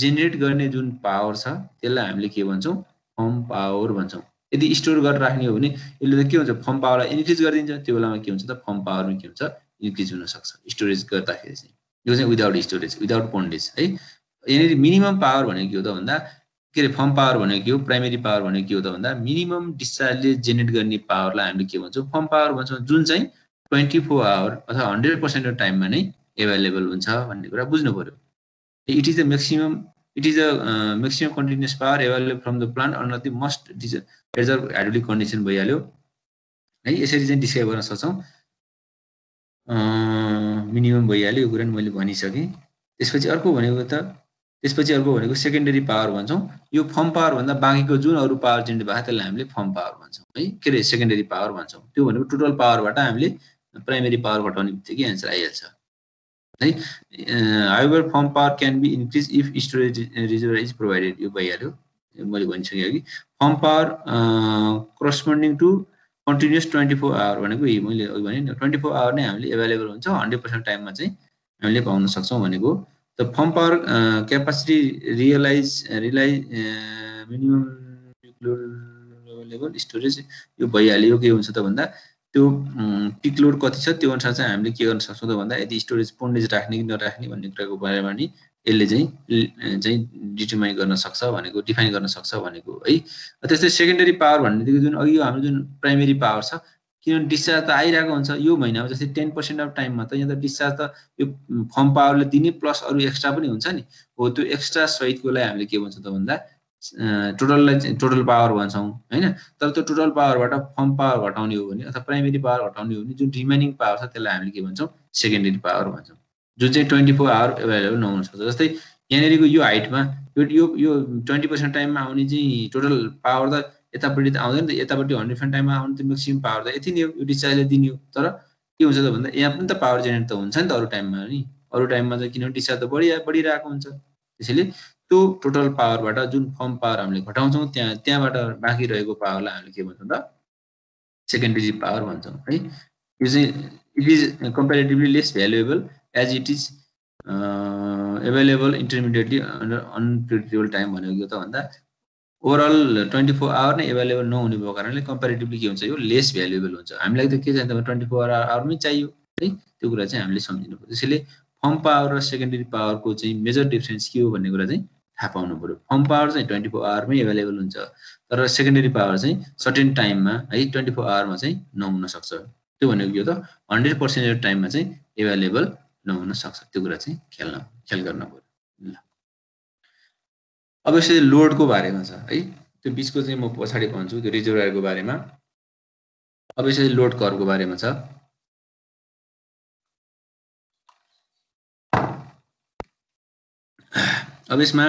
जेनेरेट गर्ने जुन पावर छ त्यसलाई हामीले के भन्छौँ? फर्म पावर भन्छौँ। यदि स्टोर गरेर राख्ने हो भने यसले त के हुन्छ? फर्म पावरलाई इन्क्रिज गरिदिन्छ। त्यो बेलामा के हुन्छ त? फर्म पावरमा के हुन्छ? इन्क्रिज हुनसक्छ स्टोरेज गर्दाखेरि चाहिँ। यो चाहिँ विदाउट स्टोरेज विदाउट पोन्डेज है? यहाँनिर मिनिमम पावर भनेको के हो त भन्दा के अरे फर्म पावर भनेको के हो? प्राइमेरी पावर भनेको के हो त भन्दा मिनिमम डिस्चार्जले जेनेरेट गर्ने पावरलाई हामीले के भन्छौँ? फर्म पावर भन्छौँ जुन चाहिँ ट्वेन्टी फोर आवर अथवा हन्ड्रेड पर्सेन्ट टाइममा नै एभाइलेबल हुन्छ भन्ने कुरा बुझ्नु पऱ्यो it is the maximum it is a maximum continuous power available from the plant on the most these reserve hydraulic condition भइहाल्यो। है यसरी चाहिँ डिस्क्राइब गर्न सक्छौँ। मिनिमम भइहाल्यो यो कुरा मैले भनिसकेँ। त्यसपछि अर्को भनेको त त्यसपछि अर्को भनेको सेकेन्डरी पावर भन्छौँ। यो फर्म पावर भन्दा बाँकीको जुन अरू पावर जेनेरेट भएको त्यसलाई हामीले फर्म पावर भन्छौँ। है के अरे सेकेन्डरी पावर भन्छौँ। त्यो भनेको टोटल पावरबाट हामीले प्राइमेरी पावर घटाउने बित्तिकै एन्सर आइहाल्छ। है higher firm power can be increase if storage reserve is provided यो भइहाल्यो। मैले भनिसकेँ अघि। Firm power corresponding to continuous twenty four hour भनेको मैले भने ट्वेन्टी फोर आवर नै हामीले एभाइलेबल हुन्छ हन्ड्रेड पर्सेन्ट टाइममा चाहिँ हामीले पाउन सक्छौँ भनेको। The firm power capacity realise realise minimum available storage यो भइहाल्यो के हुन्छ त भन्दा त्यो पिक लोड कति छ त्यो अनुसार चाहिँ हामीले के गर्न सक्छौँ त भन्दा यदि स्टोरेज पोन्डेज राख्ने कि नराख्ने भन्ने कुराको बारेमा नि यसले चाहिँ चाहिँ डिटर्माइन गर्न सक्छ भनेको डिफाइन गर्न सक्छ भनेको है। त्यस्तै सेकेन्डरी पावर भन्ने बित्तिकै जुन अघि हाम्रो जुन प्राइमेरी पावर छ किनभने डिस्चार्ज त आइरहेको हुन्छ यो महिनामा जस्तै टेन पर्सेन्ट अफ टाइममा त यहाँ त डिस्चार्ज त यो फर्म पावरले दिने प्लस अरू एक्स्ट्रा पनि हुन्छ नि। हो त्यो एक्स्ट्रा सहितकोलाई हामीले के भन्छौँ त भन्दा टोटललाई चाहिँ टोटल पावर भन्छौँ होइन? तर त्यो टोटल पावरबाट फर्म पावर घटाउने हो भने अथवा प्राइमेरी पावर घटाउने हो भने जुन रिमेनिङ पावर छ त्यसलाई हामीले के भन्छौँ सेकेन्डरी पावर भन्छौँ। जुन चाहिँ ट्वेन्टी फोर आवर एभाइलेबल नहुन सक्छ। जस्तै यहाँनिरको यो हाइटमा यो यो यो ट्वेन्टी पर्सेन्ट टाइममा आउने चाहिँ टोटल पावर त यतापट्टि त आउँदैन त। यतापट्टि हन्ड्रेड पर्सेन्ट टाइममा आउने त म्याक्सिमम् पावर त यति नै हो यो डिस्चार्जले दिने हो। तर के हुन्छ त भन्दा यहाँ पनि त पावर जेनेरेट त हुन्छ नि त अरू टाइममा नि। अरू टाइममा त किनभने डिस्चार्ज त बढी बढिरहेको हुन्छ। त्यसैले त्यो टोटल पावरबाट जुन फर्म पावर हामीले घटाउँछौँ त्यहाँ त्यहाँबाट बाँकी रहेको पावरलाई हामीले के भन्छौँ त? सेकेन्डरी पावर भन्छौँ। है? यो चाहिँ it is comparatively less valuable as it is available intermediately under unpredictable time भनेको के त भन्दा ओभरअल ट्वेन्टी फोर आवर नै एभाइलेबल नहुने भएको कारणले कम्पेरिटिभली के हुन्छ यो लेस भ्यालुएबल हुन्छ। हामीलाई त के चाहिन्छ ट्वेन्टी फोर आवर आवरमै चाहियो है? त्यो कुरा चाहिँ हामीले सम्झिनु पऱ्यो त्यसैले फर्म पावर र सेकेन्डरी पावरको चाहिँ मेजर डिफ्रेन्स के हो भन्ने कुरा चाहिँ थाहा पाउनु पऱ्यो फर्म पावर चाहिँ ट्वेन्टी फोर आवरमै एभाइलेबल हुन्छ तर सेकेन्डरी पावर चाहिँ सर्टेन टाइममा है ट्वेन्टी फोर आवरमा चाहिँ नहुन सक्छ। त्यो भनेको के हो त? हन्ड्रेड पर्सेन्ट टाइममा चाहिँ एभाइलेबल नहुन सक्छ। त्यो कुरा चाहिँ ख्याल ख्याल गर्न पऱ्यो। ल। अब यसरी लोडको बारेमा छ है? त्यो बिचको चाहिँ म पछाडि भन्छु त्यो रिजर्भरको बारेमा। अब यसरी लोड करको बारेमा छ। अब यसमा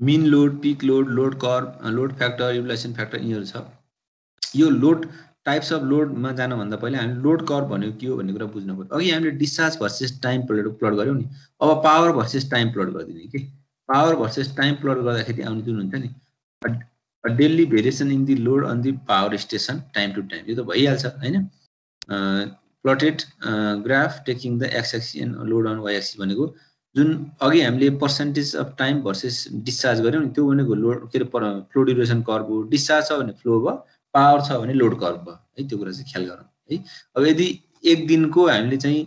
mean load peak load load curve load factor utilisation factor यिनीहरू छ। यो लोड टाइप्स अफ लोडमा जानुभन्दा पहिला हामी लोड कर भनेको के हो भन्ने कुरा बुझ्नु पऱ्यो। अघि हामीले discharge versus time plot plot गऱ्यौँ नि। अब पावर भर्सेस टाइम प्लट गरिदिने कि? पावर भर्सेस टाइम प्लट गर्दाखेरि आउने जुन हुन्छ नि daily variation in the load on the power station time to time यो त भइहाल्छ होइन? Plotted graph taking the X axis and load on Y axis भनेको जुन अघि हामीले percentage of time versus discharge गऱ्यौँ नि त्यो भनेको लोड के अरे फ्लो ड्युरेसन कर्भ हो। डिस्चार्ज छ भने फ्लो भयो पावर छ भने लोड कर्भ है त्यो कुरा चाहिँ ख्याल गरौँ। है अब यदि एक दिनको हामीले चाहिँ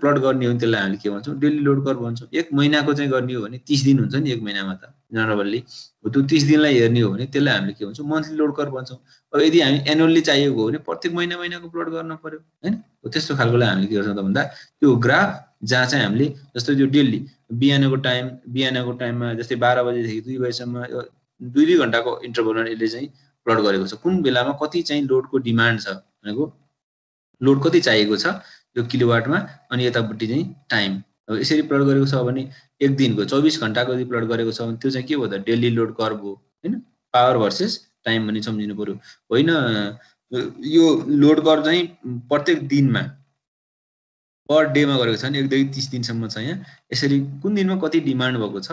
प्लट गर्ने हो भने त्यसलाई हामीले के भन्छौँ? डेली लोड कर्भ भन्छौँ। एक महिनाको चाहिँ गर्ने हो भने तिस दिन हुन्छ नि एक महिनामा त। नर्मल्ली त्यो तिस दिनलाई हेर्ने हो भने त्यसलाई हामीले के भन्छौँ? मन्थली लोड कर्भ भन्छौँ। अब यदि हामी एनुअल्ली चाहिएको हो भने प्रत्येक महिना महिनाको प्लट गर्न पऱ्यो होइन? त्यस्तो खालकोलाई हामीले के गर्छौँ त भन्दा त्यो ग्राफ जहाँ चाहिँ हामीले जस्तो त्यो डेली बिहानको टाइम बिहानको टाइममा जस्तै बाह्र बजीदेखि दुई बजीसम्म दुई दुई घन्टाको इन्टरभलमा यसले चाहिँ प्लट गरेको छ। कुन बेलामा कति चाहिँ लोडको डिमान्ड छ भनेको लोड कति चाहिएको छ यो किलोवाटमा अनि यतापट्टि चाहिँ टाइम। अब यसरी प्लट गरेको छ भने एक दिनको चौबिस घन्टाको यदि प्लट गरेको छ भने त्यो चाहिँ के भयो त? डेली लोड कर्भ हो होइन? पावर भर्सेस टाइम भन्ने सम्झिनु पऱ्यो होइन यो लोड कर्भ चाहिँ प्रत्येक दिनमा पर डेमा गरेको छ भने एकदेखि तिस दिनसम्म छ यहाँ यसरी कुन दिनमा कति डिमान्ड भएको छ?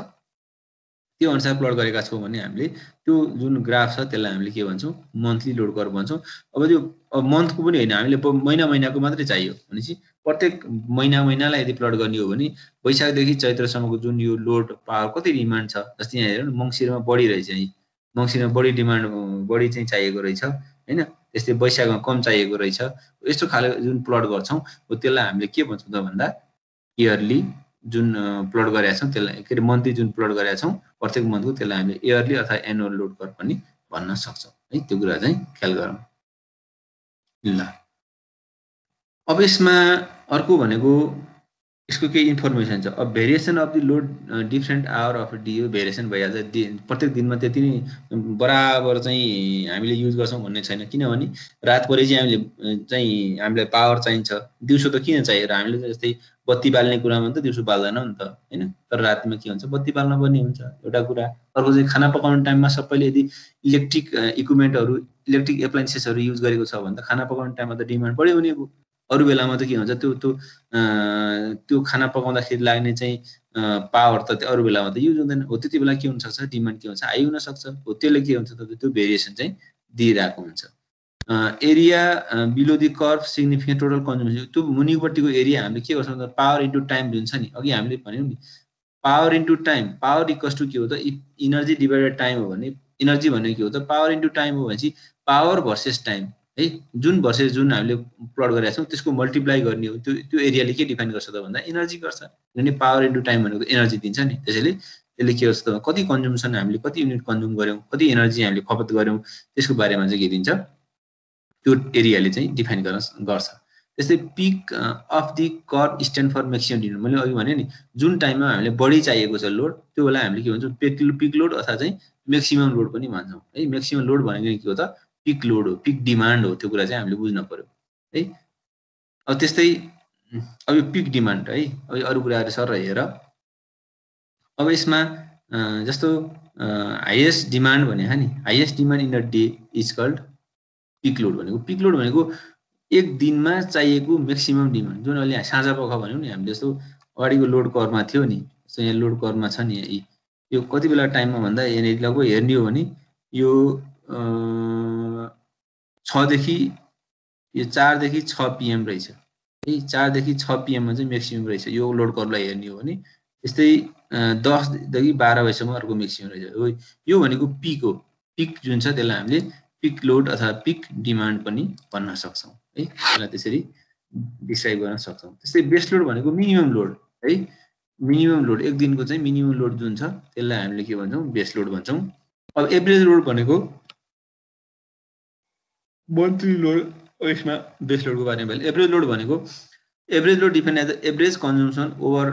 त्यो अनुसार प्लट गरेका छौँ भने हामीले त्यो जुन ग्राफ छ त्यसलाई हामीले के भन्छौँ? मन्थली लोड कर्भ भन्छौँ। अब त्यो अब मन्थको पनि होइन हामीले महिना महिनाको मात्रै चाहियो भनेपछि प्रत्येक महिना महिनालाई यदि प्लट गर्ने हो भने वैशाखदेखि चैत्रसम्मको जुन यो लोड पावर कति डिमान्ड छ जस्तै यहाँ हेरौँ मङ्सिरमा बढी रहेछ यहीँ मङ्सिरमा बढी डिमान्ड बढी चाहिँ चाहिएको रहेछ होइन? त्यस्तै वैशाखमा कम चाहिएको रहेछ। यस्तो खाले जुन प्लट गर्छौँ त्यसलाई हामीले के भन्छौँ त भन्दा इयरली जुन प्लट गरेका छौँ त्यसलाई के अरे मन्थली जुन प्लट गरेका छौँ प्रत्येक मन्थको त्यसलाई हामीले इयरली अथवा एनुअल लोड कर पनि भन्न सक्छौँ। है त्यो कुरा चाहिँ ख्याल गरौँ। ल। अब यसमा अर्को भनेको यसको केही इन्फर्मेसन छ? अब variation of the load different hour of day variation भइहाल्छ। प्रत्येक दिनमा त्यति नै बराबर चाहिँ हामीले युज गर्छौँ भन्ने छैन। किनभने रात परे चाहिँ हामीले चाहिँ हामीलाई पावर चाहिन्छ। दिउँसो त किन चाहियो? र हामीले जस्तै बत्ती बाल्ने कुरामा त दिउँसो बाल्दैनौँ नि त होइन? तर रातिमा के हुन्छ? बत्ती बाल्न पर्ने हुन्छ। एउटा कुरा अर्को चाहिँ खाना पकाउने टाइममा सबैले यदि इलेक्ट्रिक इक्विपमेन्टहरू इलेक्ट्रिक एप्लाइन्सेसहरू युज गरेको छ भने त खाना पकाउने टाइममा त डिमान्ड बढी हुने अरू बेलामा त के हुन्छ त्यो त्यो त्यो खाना पकाउँदाखेरि लाग्ने चाहिँ पावर त त्यो अरू बेलामा त युज हुँदैन। हो त्यति बेला के हुनसक्छ डिमान्ड के हुन्छ हाई हुनसक्छ। हो त्यसले के हुन्छ त त्यो भेरिएसन चाहिँ दिइरहेको हुन्छ। Area below the curve significant total consumption त्यो मुनिपट्टिको एरिया हामीले के गर्छौँ त पावर इन्टु टाइम जुन छ नि अघि हामीले भन्यौँ नि power into time power equals to के हो त इनर्जी डिभाइडेड टाइम हो भने इनर्जी भनेको के हो त पावर इन्टु टाइम हो भनेपछि पावर भर्सेस टाइम है जुन भर्सेस जुन हामीले प्लट गरेका छौँ त्यसको मल्टिप्लाई गर्ने हो त्यो त्यो एरियाले के डिफाइन गर्छ त भन्दा एनर्जी गर्छ। किनभने पावर इन्टु टाइम भनेको एनर्जी दिन्छ नि त्यसैले त्यसले के गर्छ त कति कन्ज्युम्सन हामीले कति युनिट कन्ज्युम गऱ्यौँ कति एनर्जी हामीले खपत गऱ्यौँ त्यसको बारेमा चाहिँ के दिन्छ त्यो एरियाले चाहिँ डिफाइन गर्न गर्छ। त्यस्तै peak of the curve stand for maximum demand मैले अघि भने नि जुन टाइममा हामीले बढी चाहिएको छ लोड त्यो बेला हामीले के भन्छौँ पिक पिक लोड अथवा चाहिँ मेक्सिमम लोड पनि भन्छौँ। है मेक्सिमम लोड भनेको के हो त पिक लोड हो पिक डिमान्ड हो त्यो कुरा चाहिँ हामीले बुझ्न पऱ्यो है? अब त्यस्तै अब यो पिक डिमान्ड है? अब अरू कुराहरू सर हेर। अब यसमा जस्तो हाइएस्ट डिमान्ड भने नि highest demand in the day is called peak load भनेको। पिक लोड भनेको एक दिनमा चाहिएको म्याक्सिमम् डिमान्ड जुन अहिले साँझ पख भन्यौँ नि हामीले जस्तो अगाडिको लोड करमा थियो नि जस्तो यहाँ लोड करमा छ नि यो। कति बेला टाइममा भन्दा यहाँनिर लगभग हेर्ने हो भने यो छदेखि यो चारदेखि छ पिएम रहेछ। है चारदेखि छ पिएममा चाहिँ म्याक्सिमम् रहेछ। यो लोड कर्भलाई हेर्ने हो भने यस्तै दसदेखि बाह्र बजीसम्म अर्को म्याक्सिमम् रहेछ। यो भनेको पिक हो। पिक जुन छ त्यसलाई हामीले पिक लोड अथवा पिक डिमान्ड पनि भन्न सक्छौँ। है त्यसलाई त्यसरी डिस्क्राइब गर्न सक्छौँ। त्यस्तै बेस्ट लोड भनेको मिनिमम लोड है मिनिमम लोड एक दिनको चाहिँ मिनिमम लोड जुन छ त्यसलाई हामीले के भन्छौँ? बेस्ट लोड भन्छौँ। अब एभरेज लोड भनेको मन्थली लोड यसमा बेस्ट लोडको बारेमा भयो एभरेज लोड भनेको average load define as average consumption over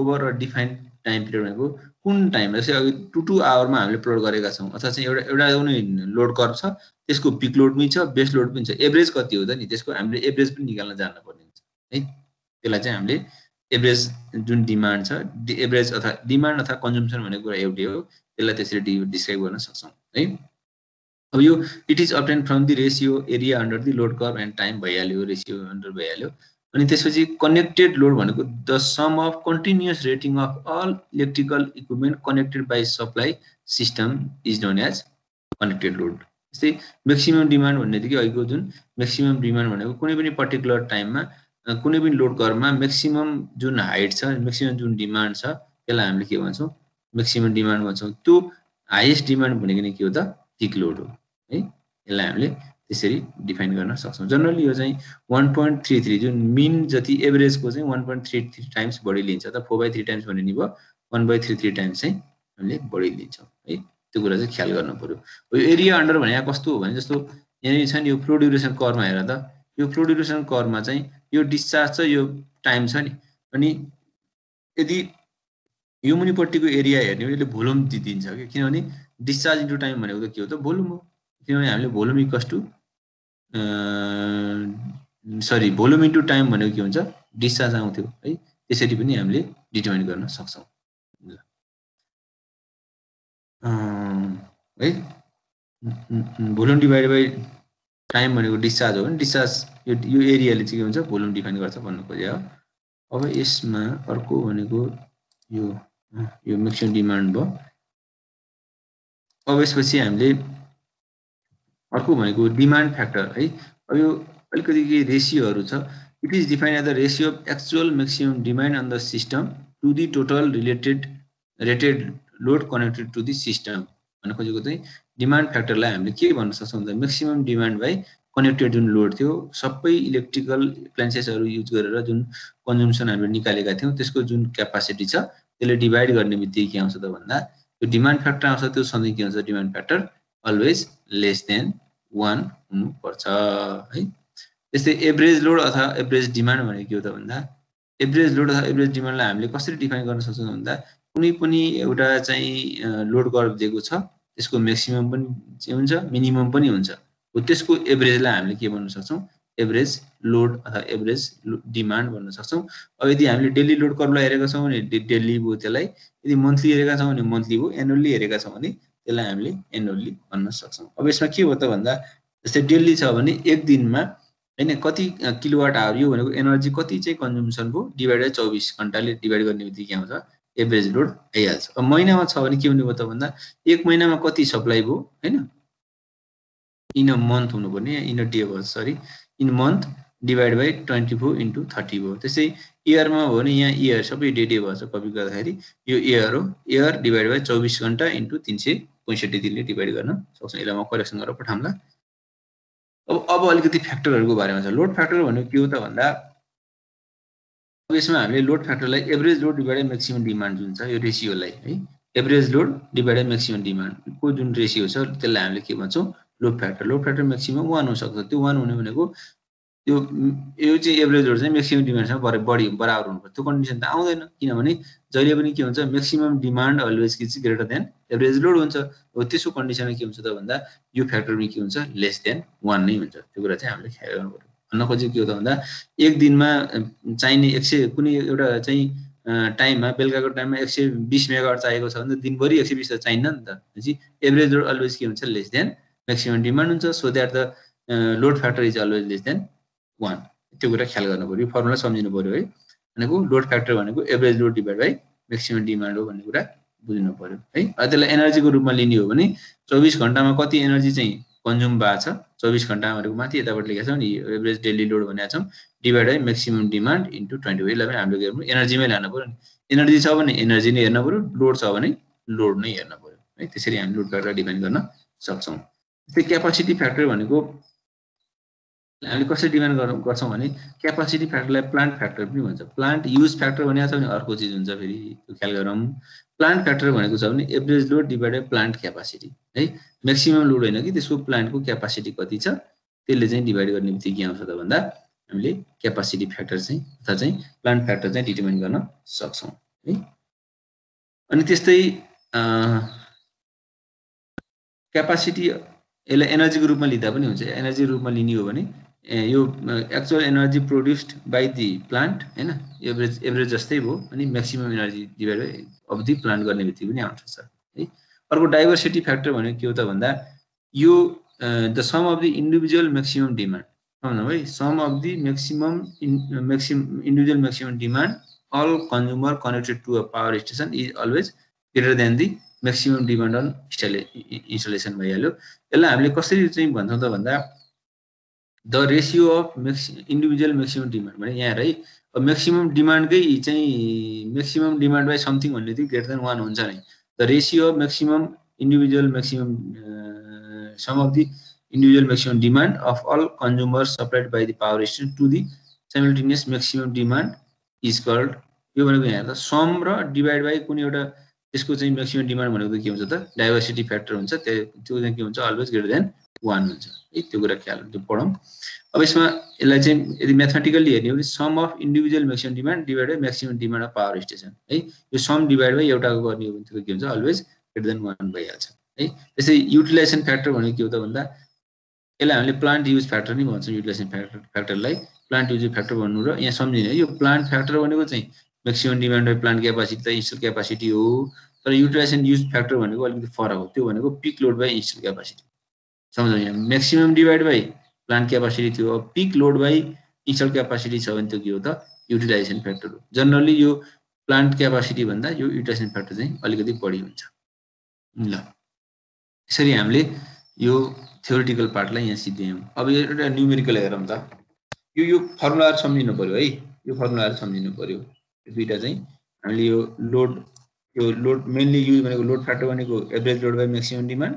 over a defined time period भनेको कुन टाइम जस्तै अघि टु टु आवरमा हामीले प्लोड गरेका छौँ अथवा चाहिँ एउटा एउटा कुनै लोड कर्भ छ. त्यसको पिक लोड पनि छ बेस्ट लोड पनि छ. एभरेज कति हो त नि? त्यसको हामीले एभरेज पनि निकाल्न जान्न पर्ने हुन्छ। है? त्यसलाई चाहिँ हामीले एभरेज जुन डिमान्ड छ एभरेज अथवा डिमान्ड अथवा कन्जम्सन भन्ने कुरा एउटै हो। त्यसलाई त्यसरी डिस्क्राइब गर्न सक्छौँ। है? अब यो it is obtain from the ratio area under the load curve and time भइहाल्यो रेसियो अन्डर भइहाल्यो अनि त्यसपछि कनेक्टेड लोड भनेको the sum of continuous rating of all electrical equipment connected by supply system is known as connected load जस्तै म्याक्सिमम् डिमान्ड भन्ने कि अहिलेको जुन म्याक्सिमम् डिमान्ड भनेको कुनै पनि पर्टिकुलर टाइममा कुनै पनि लोड करमा म्याक्सिमम् जुन हाइट छ म्याक्सिमम् जुन डिमान्ड छ त्यसलाई हामीले के भन्छौँ? म्याक्सिमम् डिमान्ड भन्छौँ। त्यो हाइएस्ट डिमान्ड भनेको नै के हो त? पिक लोड हो। है यसलाई हामीले त्यसरी डिफाइन गर्न सक्छौँ। जनरली यो चाहिँ वान पोइन्ट थ्री थ्री जुन मिन जति एभरेजको चाहिँ one point three three times बढी लिन्छ त फोर बाई थ्री टाइम्स भन्ने नि भयो one by three three times चाहिँ हामीले बढी लिन्छौँ है। त्यो कुरा चाहिँ ख्याल गर्नु पऱ्यो यो एरिया अन्डर भने कस्तो हो भने जस्तो यहाँनिर छ नि यो फ्लो ड्युरेसन करमा हेर त यो फ्लो ड्युरेसन करमा चाहिँ यो डिस्चार्ज छ यो टाइम छ नि। अनि यदि यो मुनिपट्टिको एरिया हेर्ने हो यसले भोल्युम दिन्छ कि किनभने डिस्चार्ज इन्टु टाइम भनेको त के हो त? भोल्युम हो। किनभने हामीले volume equals to sorry volume into time भनेको के हुन्छ? डिस्चार्ज आउँथ्यो है? त्यसरी पनि हामीले डिटर्मिन गर्न सक्छौँ। है? भोल्युम डिभाइड बाई टाइम भनेको डिस्चार्ज हो भने डिस्चार्ज यो यो एरियाले चाहिँ के हुन्छ? भोल्युम डिफाइन गर्छ भन्नु खोज्यो अब यसमा अर्को भनेको यो यो मिक्सन डिमान्ड भयो। अब यसपछि हामीले अर्को भनेको डिमान्ड फ्याक्टर है। अब यो अलिकति केही रेसियोहरू छ। It is define as the ratio of actual maximum demand on the system to the total related rated load connected to the system भन्न खोजेको चाहिँ डिमान्ड फ्याक्टरलाई हामीले के भन्न सक्छौँ भन्दा म्याक्सिमम् डिमान्ड बाई कनेक्टेड जुन लोड थियो सबै इलेक्ट्रिकल एप्लायन्सेसहरू युज गरेर जुन कन्जम्सन हामीले निकालेका थियौँ त्यसको जुन क्यापासिटी छ त्यसले डिभाइड गर्ने बित्तिकै के आउँछ त भन्दा त्यो डिमान्ड फ्याक्टर आउँछ त्यो सधैँ के हुन्छ demand factor always less than one हुनुपर्छ है। त्यस्तै एभरेज लोड अथवा एभरेज डिमान्ड भनेको के हो त भन्दा एभरेज लोड अथवा एभरेज डिमान्डलाई हामीले कसरी डिफाइन गर्न सक्छौँ भन्दा कुनै पनि एउटा चाहिँ लोड कर्भ दिएको छ त्यसको म्याक्सिमम् पनि हुन्छ मिनिमम पनि हुन्छ। हो त्यसको एभरेजलाई हामीले के भन्न सक्छौँ? एभरेज लोड अथवा एभरेज डिमान्ड भन्न सक्छौँ। अब यदि हामीले डेली लोड कर्भलाई हेरेका छौँ भने डेली भयो त्यसलाई। यदि मन्थली हेरेका छौँ भने मन्थली भयो एनुअल्ली हेरेका छौँ भने त्यसलाई हामीले एनुअल्ली भन्न सक्छौँ। अब यसमा के हो त भन्दा जस्तै डेली छ भने एक दिनमा होइन कति किलोवाट आवर यो भनेको एनर्जी कति चाहिँ कन्जम्सन भयो डिभाइड बाई चौबिस घन्टाले डिभाइड गर्ने बित्तिकै आउँछ एभरेज लोड आइहाल्छ। अब महिनामा छ भने के हुने भयो त भन्दा एक महिनामा कति सप्लाई भयो होइन? इन अ मन्थ हुनुपर्ने इन अ डे भयो sorry in month divide by twenty four into thirty भयो। त्यसै इयरमा हो भने यहाँ इयर सबै डे डे भएछ कपी गर्दाखेरि यो इयर हो। इयर डिभाइड बाई चौबिस घन्टा इन्टु तिन सय पैँसठी दिनले डिभाइड गर्न सक्छौँ यसलाई म करेक्सन गरेर पठाउँला। अब अब अलिकति फ्याक्टरहरूको बारेमा छ। लोड फ्याक्टर भनेको के हो त भन्दा अब यसमा हामीले load फ्याक्टरलाई average load divided maximum demand जुन छ यो रेसियोलाई है। एभरेज लोड डिभाइडेड म्याक्सिमम डिमान्डको जुन रेसियो छ त्यसलाई हामीले के भन्छौँ? Load factor load factor maximum one हुनसक्छ। त्यो वान हुने भनेको त्यो यो चाहिँ एभरेज लोड चाहिँ म्याक्सिमम डिमान्डसँग बढी बढी बराबर हुनुपर्छ। त्यो कन्डिसन त आउँदैन किनभने जहिले पनि के हुन्छ म्याक्सिमम डिमान्ड अलवेज के चाहिँ ग्रेटर देन एभरेज लोड हुन्छ। हो त्यसको कन्डिसनमा के हुन्छ त भन्दा यो फ्याक्टर के हुन्छ लेस देन वान नै हुन्छ। त्यो कुरा चाहिँ हामीले ख्याल गर्नु पऱ्यो भन्न खोजेको के हो त भन्दा एक दिनमा चाहिने एक सय कुनै एउटा चाहिँ टाइममा बेलुकाको टाइममा एक सय बिस मेगावाट चाहिएको छ भने दिनभरि एक सय बिस त चाहिन्न नि त। एभरेज लोड अलवेज के हुन्छ लेस देन म्याक्सिमम डिमान्ड हुन्छ। So that the load factor is always less than one त्यो कुरा ख्याल गर्नु पऱ्यो फर्मुला सम्झिनु पऱ्यो है। भनेको लोड फ्याक्टर भनेको average load divide by maximum demand हो भन्ने कुरा बुझ्नु पऱ्यो है त्यसलाई एनर्जीको रूपमा लिने हो भने चौबिस घन्टामा कति एनर्जी चाहिँ कन्ज्युम भएको छ? चौबिस घन्टाहरूको माथि यताबाट लेखेको छौँ नि एभरेज डेली लोड भनेको छौँ divide by maximum demand into twenty यसलाई पनि हामीले के गर्नु? एनर्जीमै लानु पऱ्यो नि। एनर्जी छ भने एनर्जी नै हेर्नु पऱ्यो लोड छ भने लोड नै हेर्नु पऱ्यो है। त्यसरी हामी लोड फ्याक्टर डिफाइन गर्न सक्छौँ। त्यस्तै क्यापासिटी फ्याक्टर भनेको हामीले कसरी डिमान्ड गर्छौँ भने क्यापासिटी फ्याक्टरलाई प्लान्ट फ्याक्टर पनि भन्छ। प्लान्ट युज फ्याक्टर भनेको छ भने अर्को चिज हुन्छ फेरि त्यो ख्याल गरौँ। प्लान्ट फ्याक्टर भनेको छ भने average load divided plant capacity है? म्याक्सिमम् लोड होइन कि त्यसको प्लान्टको क्यापासिटी कति छ? त्यसले चाहिँ डिभाइड गर्ने बित्तिकै आउँछ त भन्दा हामीले क्यापासिटी फ्याक्टर चाहिँ अथवा चाहिँ प्लान्ट फ्याक्टर चाहिँ डिटर्मिन गर्न सक्छौँ है? अनि त्यस्तै क्यापासिटी यसलाई एनर्जीको रूपमा लिँदा पनि हुन्छ। एनर्जी रूपमा लिने हो भने यो actual energy produced by the plant होइन एभरेज एभरेज जस्तै भयो अनि maximum energy divide of the plant गर्ने बित्तिकै पनि आउँछ सर है? अर्को डाइभर्सिटी फ्याक्टर भनेको के हो त भन्दा यो the sum of the individual maximum demand सम्झौँ है sum of the maximum maxim individual maximum demand all consumer connected to a power station is always greater than the maximum demand on install installation भइहाल्यो। यसलाई हामीले कसरी चाहिँ भन्छौँ त भन्दा the ratio of maxi individual maximum demand भने यहाँ है म्याक्सिमम डिमान्डकै चाहिँ म्याक्सिमम डिमान्ड बाई समथिङ भन्ने चाहिँ ग्रेटर देन वान हुन्छ नि। The ratio of maximum individual maximum sum of the individual maximum demand of all consumers supplied by the power station to the simultaneous maximum demand is called यो भनेको यहाँ त सम र डिभाइड बाई कुनै एउटा त्यसको चाहिँ म्याक्सिमम डिमान्ड भनेको के हुन्छ त? डाइभर्सिटी फ्याक्टर हुन्छ त्यो चाहिँ के हुन्छ? अलवेज ग्रेटर देन वान हुन्छ। है त्यो कुरा ख्याल त्यो पढौँ। अब यसमा यसलाई चाहिँ यदि म्याथमेटिकल्ली हेर्ने हो भने sum of individual maximum demand divide by maximum demand of power station है। यो सम डिभाइड बाई एउटाको गर्ने हो भने के हुन्छ? अलवेज ग्रेटर देन वान भइहाल्छ है। त्यसै युटिलाइजेसन फ्याक्टर भनेको के हो त भन्दा यसलाई हामीले प्लान्ट युज फ्याक्टर नै भन्छौँ युटिलाइजेसन फ्याक्टर फ्याक्टरलाई प्लान्ट युज फ्याक्टर भन्नु र यहाँ सम्झिने यो प्लान्ट फ्याक्टर भनेको चाहिँ maximum demand by plant capacity त इन्स्टल क्यापासिटी हो तर युटिलाइजेसन युज फ्याक्टर भनेको अलिकति फरक हो। त्यो भनेको peak load by install capacity सम्झौँ यहाँ maximum divide by plant capacity थियो अब peak load by install capacity छ भने त्यो के हो त? युटिलाइजेसन फ्याक्टर हो। जनरली यो प्लान्ट क्यापासिटी भन्दा यो युटिलाइजेसन फ्याक्टर चाहिँ अलिकति बढी हुन्छ। ल। यसरी हामीले यो थ्योरिटिकल पार्टलाई यहाँ सिद्ध्यायौँ अब यो एउटा न्युमेरिकल हेरौँ त। यो यो फर्मुलाहरू सम्झिनु पऱ्यो है। यो फर्मुलाहरू सम्झिनु पऱ्यो यो दुइटा चाहिँ हामीले यो लोड यो लोड मेनली युज भनेको लोड फ्याक्टर भनेको average load by maximum demand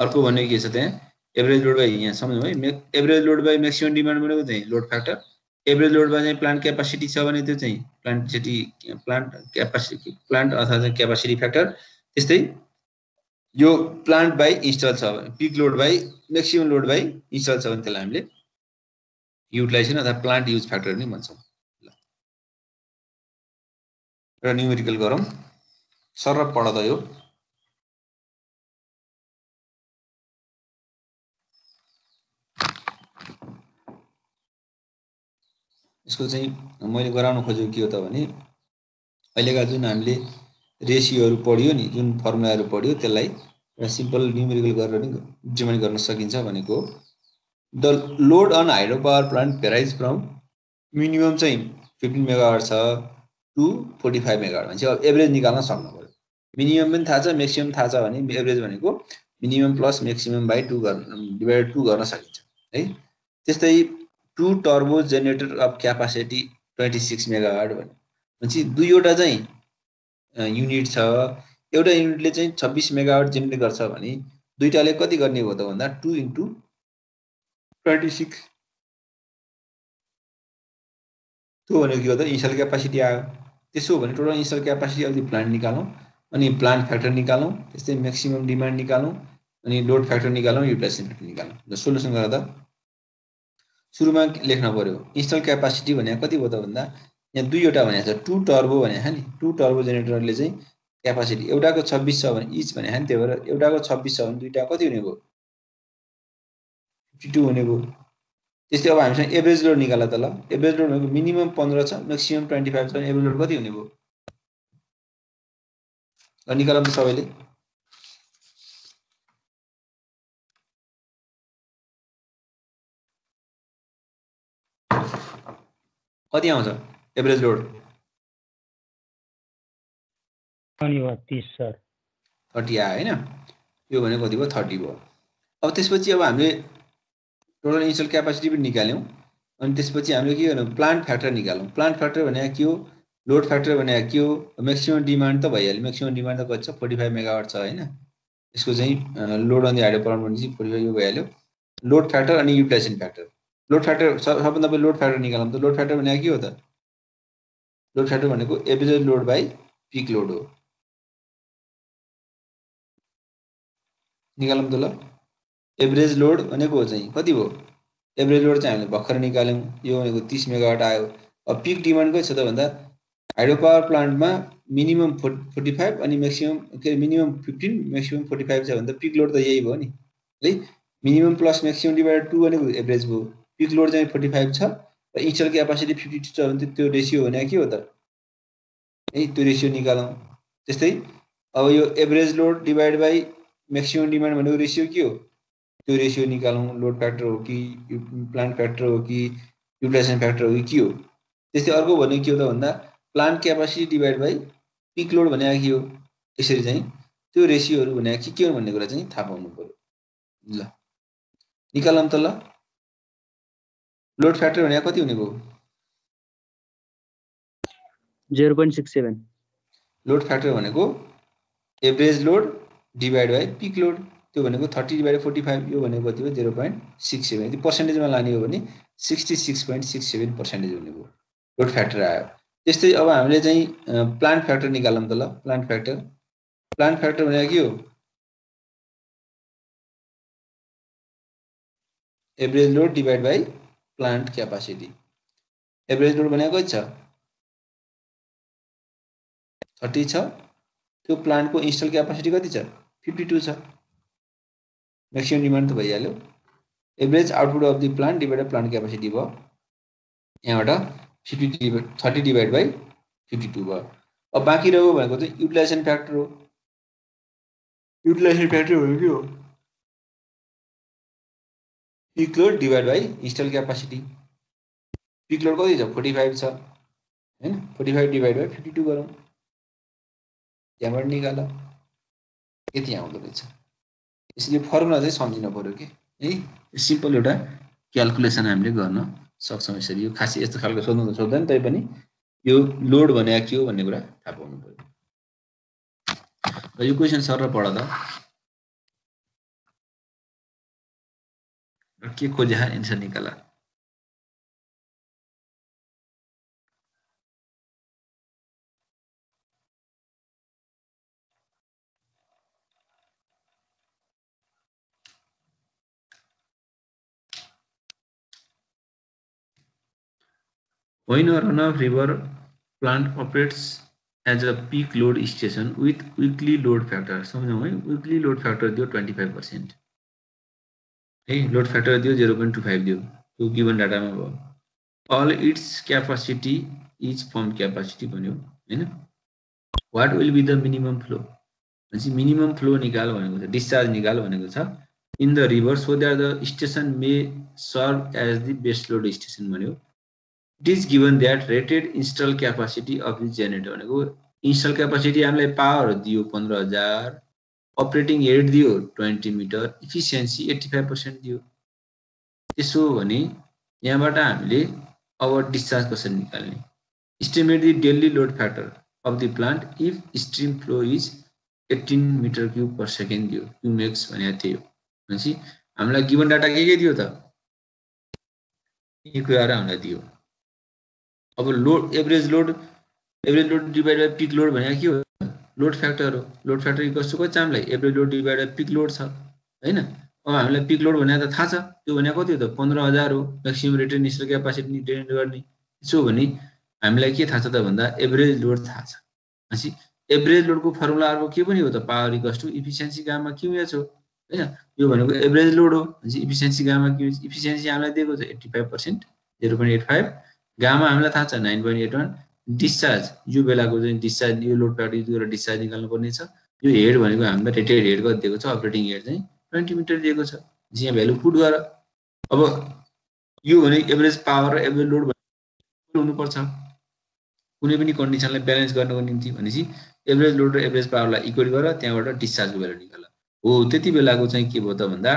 अर्को भनेको के छ त्यहाँ? एभरेज लोड बाई यहाँ सम्झौँ है। Average load by maximum demand भनेको चाहिँ load factor average load by चाहिँ प्लान्ट क्यापासिटी छ भने त्यो चाहिँ plant city plant capacity plant अथवा चाहिँ क्यापासिटी फ्याक्टर त्यस्तै यो प्लान्ट बाई इन्स्टल छ भने peak load by maximum load by install छ भने त्यसलाई हामीले युटिलाइजेसन अथवा प्लान्ट युज फ्याक्टर नै भन्छौँ। ल। न्युमेरिकल गरौँ। सर पढ त यो यसको चाहिँ मैले गराउन खोजेको के हो त भने अहिलेका जुन हामीले रेसियोहरू पढ्यो नि जुन फर्मुलाहरू पढ्यो त्यसलाई एउटा सिम्पल न्युमेरिकल गरेर नि डिटर्माइन गर्न सकिन्छ भनेको the load on hydro power plant varies from minimum चाहिँ फिफ्टिन मेगावाट छ टु फोर्टी फाइभ मेगावाट भने चाहिँ अब एभरेज निकाल्न सक्नु पऱ्यो मिनिमम पनि थाहा छ म्याक्सिमम थाहा छ भने एभरेज भनेको minimum plus maximum by two गर्न डिभाइड टू गर्न सकिन्छ है। त्यस्तै two turbo generator of capacity twenty six megawatt भनेपछि दुईवटा चाहिँ युनिट छ। एउटा युनिटले चाहिँ छब्बिस मेगावाट जेनेरेट गर्छ भने दुइटाले कति गर्ने हो त भन्दा टु इन्टु ट्वेन्टी सिक्स। त्यो भनेको के हो त? इन्स्टल क्यापासिटी आयो। त्यसो भने टोटल इन्स्टल क्यापासिटी अलिक प्लान्ट निकालौँ अनि प्लान्ट फ्याक्टर निकालौँ त्यस्तै म्याक्सिमम डिमान्ड निकालौँ अनि लोड फ्याक्टर निकालौँ युटिलाइजेसन फ्याक्टर निकालौँ। सोल्युसन गर्दा सुरुमा लेख्न पऱ्यो इन्स्टल क्यापासिटी भनेको कति भयो त भन्दा यहाँ दुईवटा भनेको छ टु टर्बो भनेको नि। टु टर्बो जेनेरेटरले चाहिँ क्यापासिटी एउटाको छब्बिस छ भने इच भनेको नि त्यही भएर एउटाको छब्बिस छ भने दुइटा कति हुने भयो? फिफ्टी टू हुने भयो। त्यस्तै अब हामीसँग एभरेज लोड निकाल त ल। एभरेज लोड भनेको मिनिमम पन्ध्र छ म्याक्सिमम ट्वेन्टी फाइभ छ भने एभरेज लोड कति हुने भयो? निकालौँ त सबैले। कति आउँछ? Average load sir. थर्टी आयो होइन? यो भनेको कति भयो? थर्टी भयो। अब त्यसपछि अब हामीले टोटल इन्स्टल क्यापासिटी पनि निकाल्यौँ। अनि त्यसपछि हामीले के गर्यौँ? प्लान्ट फ्याक्टर निकाल्यौँ। प्लान्ट फ्याक्टर भनेको के हो? लोड फ्याक्टर भनेको के हो? म्याक्सिमम डिमान्ड त भइहाल्यो। म्याक्सिमम डिमान्ड त कति छ? फोर्टी फाइभ मेगावाट छ होइन? यसको चाहिँ load on hydro power forty five यो भइहाल्यो। लोड फ्याक्टर अनि युटिलाइजेसन फ्याक्टर लोड फ्याक्टर सबभन्दा पहिला लोड फ्याक्टर निकालौँ त। लोड फ्याक्टर भनेको के हो त? लोड फ्याक्टर भनेको average load by peak load हो। निकालौँ त ल। एभरेज लोड भनेको चाहिँ कति भयो? एभरेज लोड चाहिँ हामीले भर्खर निकाल्यौँ। यो भनेको तिस मेगावाट आयो। अब पिक डिमान्ड कति छ त भन्दा? हाइड्रो पावर प्लान्टमा मिनिमम फोर्ट फोर्टी फाइभ अनि म्याक्सिमम के अरे minimum fifteen maximum forty five छ भने पिक लोड त यही भयो नि। है? Minimum plus maximum divide two भनेको एभरेज भयो। पिक लोड चाहिँ फोर्टी फाइभ छ। र इन्स्टल क्यापासिटी फिफ्टी टू छ भने त्यो रेसियो भने के हो त? है त्यो रेसियो निकालौँ। त्यस्तै अब यो average load divide by maximum demand भनेको रेसियो के हो? त्यो रेसियो निकालौँ। लोड फ्याक्टर हो कि प्लान्ट फ्याक्टर हो कि युटिलाइजेसन फ्याक्टर हो कि के हो? त्यस्तै अर्को भनेको के हो त भन्दा plant capacity divide by peak load भनेको के हो? यसरी चाहिँ त्यो रेसियोहरू भनेको के के हो भन्ने कुरा चाहिँ थाहा पाउनु पऱ्यो ल निकालौँ त ल। लोड फ्याक्टर भनेको कति हुने भयो? Zero point six seven. Load factor भनेको average load divide by peak load. त्यो भनेको थर्टी डिभाइड फोर्टी फाइभ यो भनेको कति हो जेरो पोइन्ट सिक्स सेभेन। यदि पर्सेन्टेजमा लाने हो भने sixty six point six seven percentage हुने भयो। लोड फ्याक्टर आयो। त्यस्तै अब हामीले चाहिँ प्लान्ट फ्याक्टर निकालौँ त ल। Plant factor. प्लान्ट फ्याक्टर भनेको के हो? Average load divide by plant capacity average load भनेको छ थर्टी छ त्यो प्लान्टको इन्स्टल क्यापासिटी कति छ? फिफ्टी टू छ। म्याक्सिमम डिमान्ड त भइहाल्यो। Average output of the plant divide plant capacity भयो। यहाँबाट fifty divide thirty divide by fifty two भयो। अब बाँकी रह्यो भनेको चाहिँ युटिलाइजेसन फ्याक्टर हो। युटिलाइजेसन फ्याक्टर भनेको के हो? Peak load divide by install capacity peak load कति छ? फोर्टी फाइभ छ। होइन? Forty five divide by fifty two गरौँ। त्यहाँबाट निकाल। यति आउँदो रहेछ। यसले फर्मुला चाहिँ सम्झिनु पऱ्यो कि? है? सिम्पल एउटा क्यालकुलेसन हामीले गर्न सक्छौँ यसरी। यो खासै यस्तो खालको सोध्नु त सोध्दैन तैपनि यो लोड भनेको के हो भन्ने कुरा थाहा पाउनु पऱ्यो र यो क्वेसन सर र पढ त। के खोजे एन्सर निकाला When a runoff river plant operates as a peak load station with weekly load factor, सम्झौँ है weekly load factor दियो ट्वेन्टी फाइभ पर्सेन्ट है लोड फ्याक्टर दियो जिरो पोइन्ट टू फाइभ दियो। त्यो गिभन डाटामा भयो all its capacity is pump capacity भन्यो होइन what will be the minimum flow भनेपछि मिनिमम फ्लो निकाल भनेको छ डिस्चार्ज निकाल भनेको छ। In the river so that the station may serve as the best load station भन्यो। It is given that rated install capacity of this generator भनेको इन्स्टल क्यापासिटी हामीलाई पावर दियो पन्ध्र हजार। अपरेटिङ हेड दियो twenty metre efficiency eighty five percent दियो। त्यसो भने यहाँबाट हामीले अब डिस्चार्ज कसरी निकाल्ने। Estimate the daily load factor of the plant if stream flow is eighteen metre cube per second दियो। क्युमेक्स भनेको हो। भनेपछि हामीलाई गिभन डाटा के के दियो त? यी हामीलाई दियो। अब load average load average load divide by peak load भनेको के हो? लोड फ्याक्टर हो. लोड फ्याक्टर कस्तो कति छ हामीलाई average load divide peak load छ होइन? अब हामीलाई पिक लोड भनेको त थाहा छ। त्यो भनेको कति हो त? पन्ध्र हजार हो। Maximum rated install capacity train गर्ने। त्यसो भने हामीलाई के थाहा छ त भन्दा एभरेज लोड थाहा छ। भनेपछि एभरेज लोडको फर्मुला अर्को के पनि हो त? Power equals to efficiency gamma QH हो होइन? यो भनेको एभरेज लोड हो। भनेपछि इफिसियन्सी गामा क्युएच इफिसियन्सी हामीलाई दिएको छ। Eighty five percent zero point eight five gamma हामीलाई थाहा छ nine point eight one discharge यो बेलाको चाहिँ डिस्चार्ज यो लोड प्याड युज गरेर डिस्चार्ज निकाल्नु पर्ने छ। यो हेड भनेको हामीलाई रेटेड हेड कति दिएको छ अपरेटिङ हेड चाहिँ ट्वेन्टी मिटर दिएको छ। यहाँ भ्यालु पुट गर। अब यो भने एभरेज पावर र एभरेज लोड हुनुपर्छ। कुनै पनि कन्डिसनलाई ब्यालेन्स गर्नको निम्ति भनेपछि एभरेज लोड र एभरेज पावरलाई इक्वल गर त्यहाँबाट डिस्चार्जको भ्यालु निकाल। हो त्यति बेलाको चाहिँ के भयो त भन्दा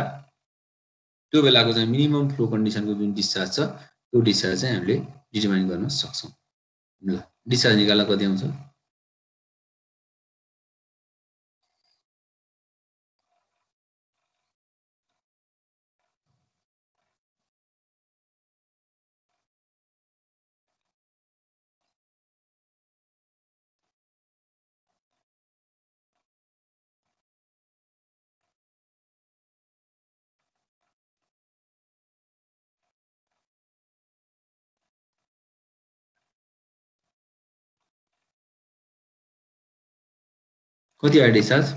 त्यो बेलाको चाहिँ मिनिमम फ्लो कन्डिसनको जुन डिस्चार्ज छ त्यो डिस्चार्ज चाहिँ हामीले डिटर्माइन गर्न सक्छौँ। ल डिस्चार्ज निकाल्दा कति आउँछ? कति आयो डिस्चार्ज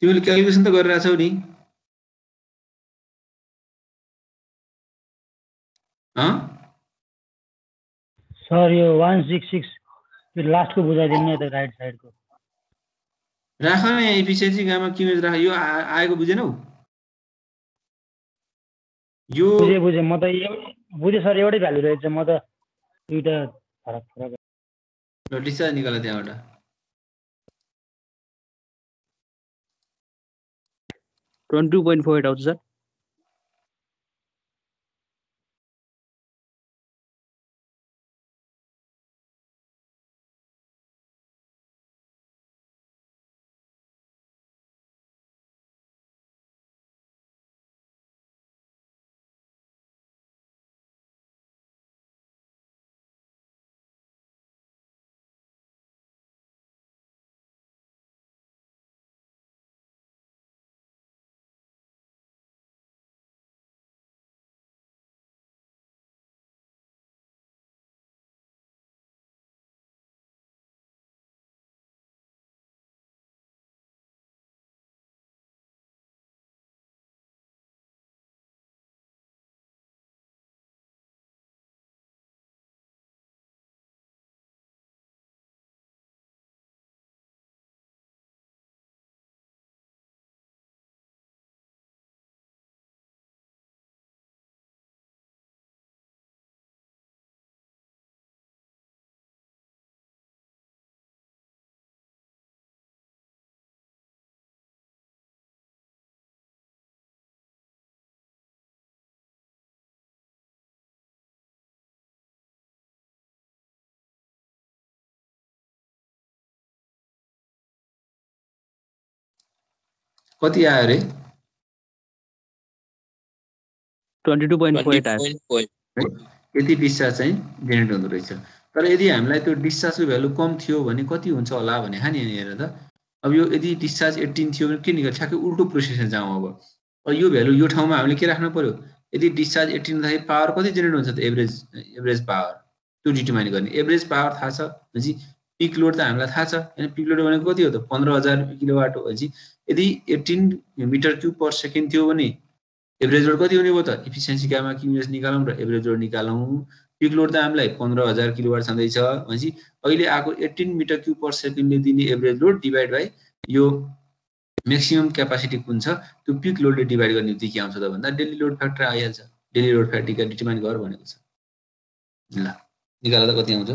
तिमीले क्यालकुलेसन त गरिरहेछौ नि सर यो वान सिक्स सिक्स लास्टको बुझाइदिनु यता राइट साइडको राख न यहाँ इफिसियन्सी गामा किमेज राख? यो आएको बुझेनौ यो बुझेँ बुझेँ। म त बुझेँ सर एउटै भ्यालु रहेछ। म त दुइटा फरक फरक। डिस्चार्ज निकाल त्यहाँबाट। Twenty two point four eight आउँछ सर। कति आयो अरे twenty two point four eight आयो 20.4 यति डिस्चार्ज चाहिँ जेनेरेट हुँदो रहेछ। तर यदि हामीलाई त्यो डिस्चार्जको भ्यालु कम थियो भने कति हुन्छ होला भने खाने हेर त। अब यो यदि डिस्चार्ज एट्टिन थियो भने के निकाल ठ्याक्कै उल्टो प्रोसेसमा जाउँ अब। अब यो भ्यालु यो ठाउँमा हामीले के राख्नु पर्यो? यदि डिस्चार्ज एट्टिन हुँदाखेरि पावर कति जेनेरेट हुन्छ त? एभरेज एभरेज पावर त्यो डिटर्माइन गर्ने। एभरेज पावर थाहा छ? भनेपछि पिक लोड त हामीलाई थाहा छ। होइन पिक लोड भनेको कति हो त? पन्ध्र हजार किलोवाट हो भनेपछि यदि eighteen metre cube per second थियो भने एभरेज लोड कति हुने भयो त? इफिसियन्सी गामा क्युएस निकालौँ र एभरेज लोड निकालौँ। पिक लोड त हामीलाई पन्ध्र हजार किलोवाट छँदैछ भनेपछि अहिले आएको एट्टिन मिटर क्युब पर सेकेन्डले दिने एभरेज लोड डिभाइड बाई यो म्याक्सिमम् क्यापासिटी कुन छ? त्यो पिक लोडले डिभाइड गर्ने बित्तिकै के आउँछ त भन्दा डेली लोड फ्याक्टर आइहाल्छ। डेली लोड फ्याक्टर डिटर्माइन गर भनेको छ। ल निकाल्दा कति आउँछ?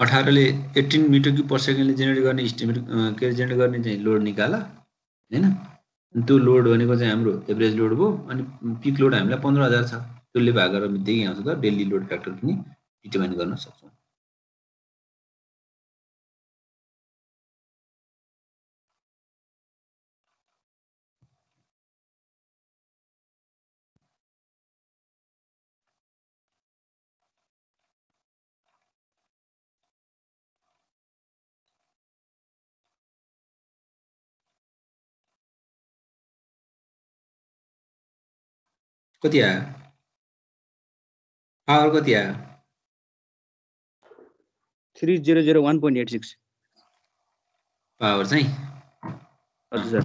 अठारले एट्टिन मिटर क्युब पर सेकेन्डले जेनेरेट गर्ने इस्टिमेट के अरे जेनेरेट गर्ने चाहिँ लोड निकाल होइन? त्यो लोड भनेको चाहिँ हाम्रो एभरेज लोड भयो अनि पिक लोड हामीलाई पन्ध्र हजार छ। त्यसले भाग गरेर आउँछ त डेली लोड फ्याक्टर पनि डिटर्माइन गर्न सक्छौँ। कति आयो पावर कति आयो three zero zero one point eight six power चाहिँ हजुर सर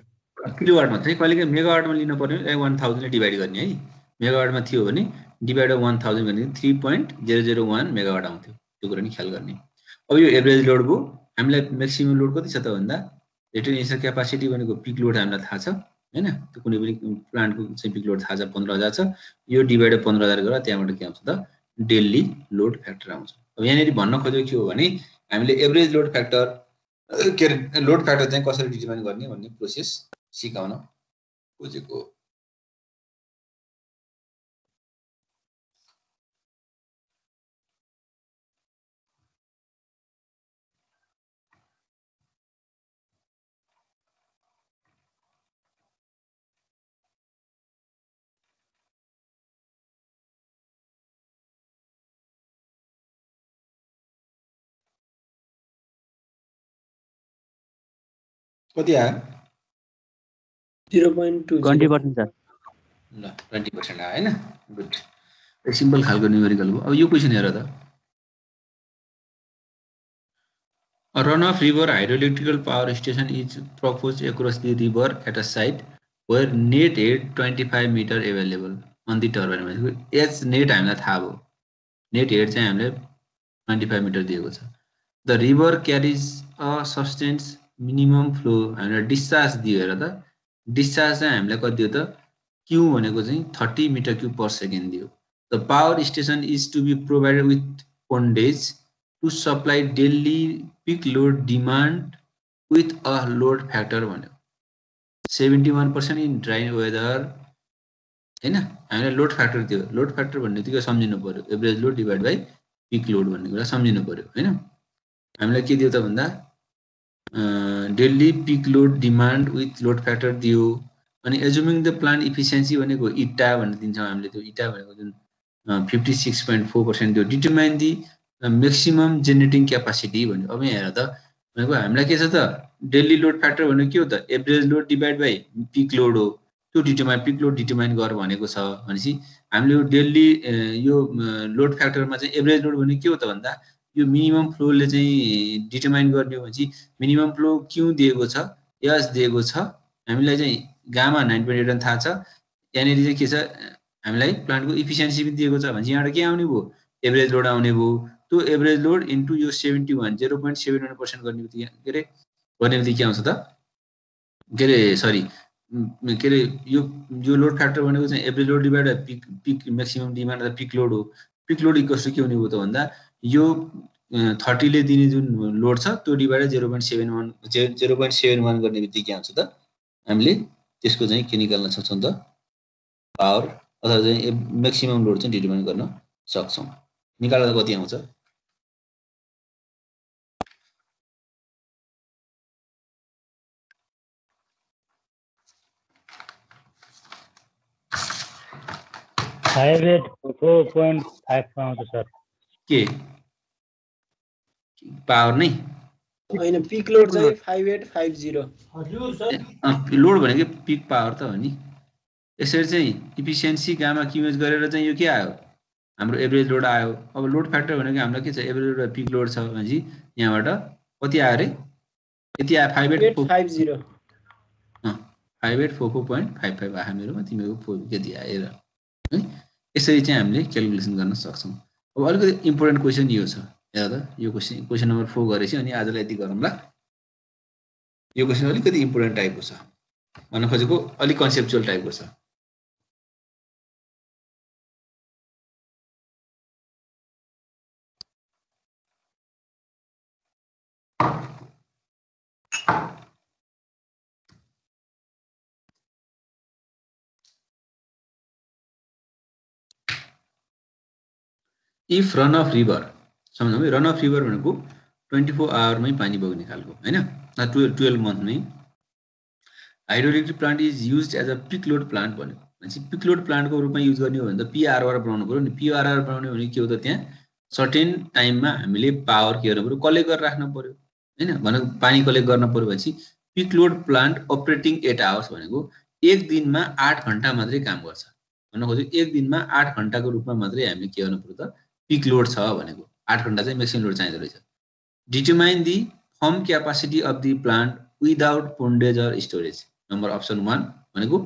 किलोवाटमा चाहिँ कहिलेकाहीँ मेगावाटमा लिनु पर्ने वान थाउजन्डले डिभाइड गर्ने है। मेगावाटमा थियो भने डिभाइड वान थाउजन्ड भने three point zero zero one megawatt आउँथ्यो। त्यो कुरा नि ख्याल गर्ने। अब यो एभरेज लोड भयो। हामीलाई म्याक्सिमम् लोड कति छ त भन्दा? रिटर्न क्यापासिटी भनेको पिक लोड हामीलाई थाहा छ। होइन? त्यो कुनै पनि प्लान्टको चाहिँ पिक लोड थाहा छ पन्ध्र हजार छ। यो डिभाइड पन्ध्र हजार गरेर त्यहाँबाट के आउँछ त? डेली लोड फ्याक्टर आउँछ। अब यहाँनिर भन्न खोजेको के हो भने हामीले एभरेज लोड फ्याक्टर के अरे लोड फ्याक्टर चाहिँ कसरी डिटर्माइन गर्ने भन्ने प्रोसेस सिकाउन खोजेको हो कति आयो? Zero point two twenty percent sir ल ट्वेन्टी पर्सेन्ट आयो होइन? गुड सिम्पल खालको न्युमेरिकल भयो अब यो क्वेसन हेर त। A runoff river hydroelectrical power station is proposed across the river at a site where net head 25 meter available on the turbine. भनेको एच नेट हामीलाई थाहा भयो। नेट हेड चाहिँ हामीले ट्वेन्टी फाइभ मिटर दिएको छ। The river carries a substance minimum flow हामीलाई डिस्चार्ज दियो हेर त। डिस्चार्ज चाहिँ हामीलाई कति दियो त? क्यु भनेको चाहिँ thirty metre cube per second दियो। The power station is to be provided with pondage to supply daily peak load demand with a load factor भन्यो seventy one percent in dry weather होइन? हामीलाई लोड फ्याक्टर दियो। लोड फ्याक्टर भन्ने बित्तिकै सम्झिनु पऱ्यो average load divide by peak load भन्ने कुरा सम्झिनु पऱ्यो होइन? हामीलाई के दियो त भन्दा? Daily peak load demand with load factor दियो अनि एजुमिङ द प्लान्ट इफिसियन्सी भनेको इटा भनेर दिन्छौँ हामीले त्यो इटा भनेको जुन fifty six point four percent त्यो determine the maximum generating capacity भन्यो। अब यहाँ हेर त भनेको हामीलाई के छ त? डेली लोड फ्याक्टर भनेको के हो त? Average load divide by peak load हो। त्यो डिटर्माइन पिक लोड डिटर्माइन गर भनेको छ भनेपछि हामीले यो डेली यो लोड फ्याक्टरमा चाहिँ एभरेज लोड भनेको के हो त भन्दा यो मिनिमम फ्लोले चाहिँ डिटर्माइन गर्ने हो भनेपछि मिनिमम फ्लो क्यु दिएको छ? यस दिएको छ। हामीलाई चाहिँ गामा नाइन पोइन्ट एट थाहा छ। यहाँनिर चाहिँ के छ? हामीलाई प्लान्टको इफिसियन्सी पनि दिएको छ भनेपछि यहाँबाट के आउने भयो? एभरेज लोड आउने भयो। त्यो एभरेज लोड इन्टु यो seventy one zero point seven one percent गर्ने बित्तिकै के अरे? गर्ने बित्तिकै के आउँछ त? के अरे सरी के अरे यो यो लोड फ्याक्टर भनेको चाहिँ average load divide peak peak maximum demand peak load हो। पिक लोड इक्वल्स के हुने हो त भन्दा? यो थर्टीले दिने जुन लोड छ त्यो divide zero point seven one zero point seven one गर्ने बित्तिकै आउँछ त? हामीले त्यसको चाहिँ के निकाल्न सक्छौँ त? पावर अथवा चाहिँ म्याक्सिमम् लोड चाहिँ डिटर्माइन गर्न सक्छौँ। निकाल्दा कति आउँछ? फाइभ एट फोर पोइन्ट फाइभमा आउँछ सर के? पावर नै। होइन पिक लोड चाहिँ फाइभ एट फाइभ जिरो हजुर सर। लोड भनेको पिक पावर त हो नि। यसरी चाहिँ इफिसियन्सी गामा क्युमेज गरेर चाहिँ यो के आयो? हाम्रो एभरेज लोड आयो। अब लोड फ्याक्टर भनेको हामीलाई के छ? एभरेज लोड पिक लोड छ भनेपछि यहाँबाट कति आयो अरे? यति आयो five eight five zero five eight four four point five five आयो मेरोमा। तिमीको फोर कति आएर है यसरी चाहिँ हामीले क्यालकुलेसन गर्न सक्छौँ। अब अलिकति इम्पोर्टेन्ट क्वेसन यो छ। हेर त यो क्वेसन क्वेसन नम्बर फोर गरेपछि अनि आजलाई यति गरौँला। यो क्वेसन अलिकति इम्पोर्टेन्ट टाइपको छ। भन्न खोजेको अलिक कन्सेप्चुअल टाइपको छ। इफ रन अफ रिभर सम्झौँ रन अफ रिभर भनेको ट्वेन्टी फोर आवरमै पानी बग्ने खालको होइन? Twelve twelve मन्थमै hydroelectric plant is use as a peak load plant भन्यो। भनेपछि पिक लोड प्लान्टको रूपमा युज गर्ने हो भने त पिआरआर बनाउनु पऱ्यो नि। पिआरआर बनाउने भने के हो त त्यहाँ? सर्टेन टाइममा हामीले पावर के गर्नु पऱ्यो? कलेक्ट गरेर राख्नु पऱ्यो होइन? भनेको पानी कलेक्ट गर्न पऱ्यो भनेपछि peak load plant operating eight hours भनेको एक दिनमा आठ घन्टा मात्रै काम गर्छ। भन्न खोजेको एक दिनमा आठ घन्टाको रूपमा मात्रै हामीले के गर्नु पऱ्यो त? पिक लोड छ भनेको। आठ घन्टा चाहिँ म्याक्सिमम लोड चाहिँदो रहेछ। Determine the firm capacity of the plant without pondage or storage number option one भनेको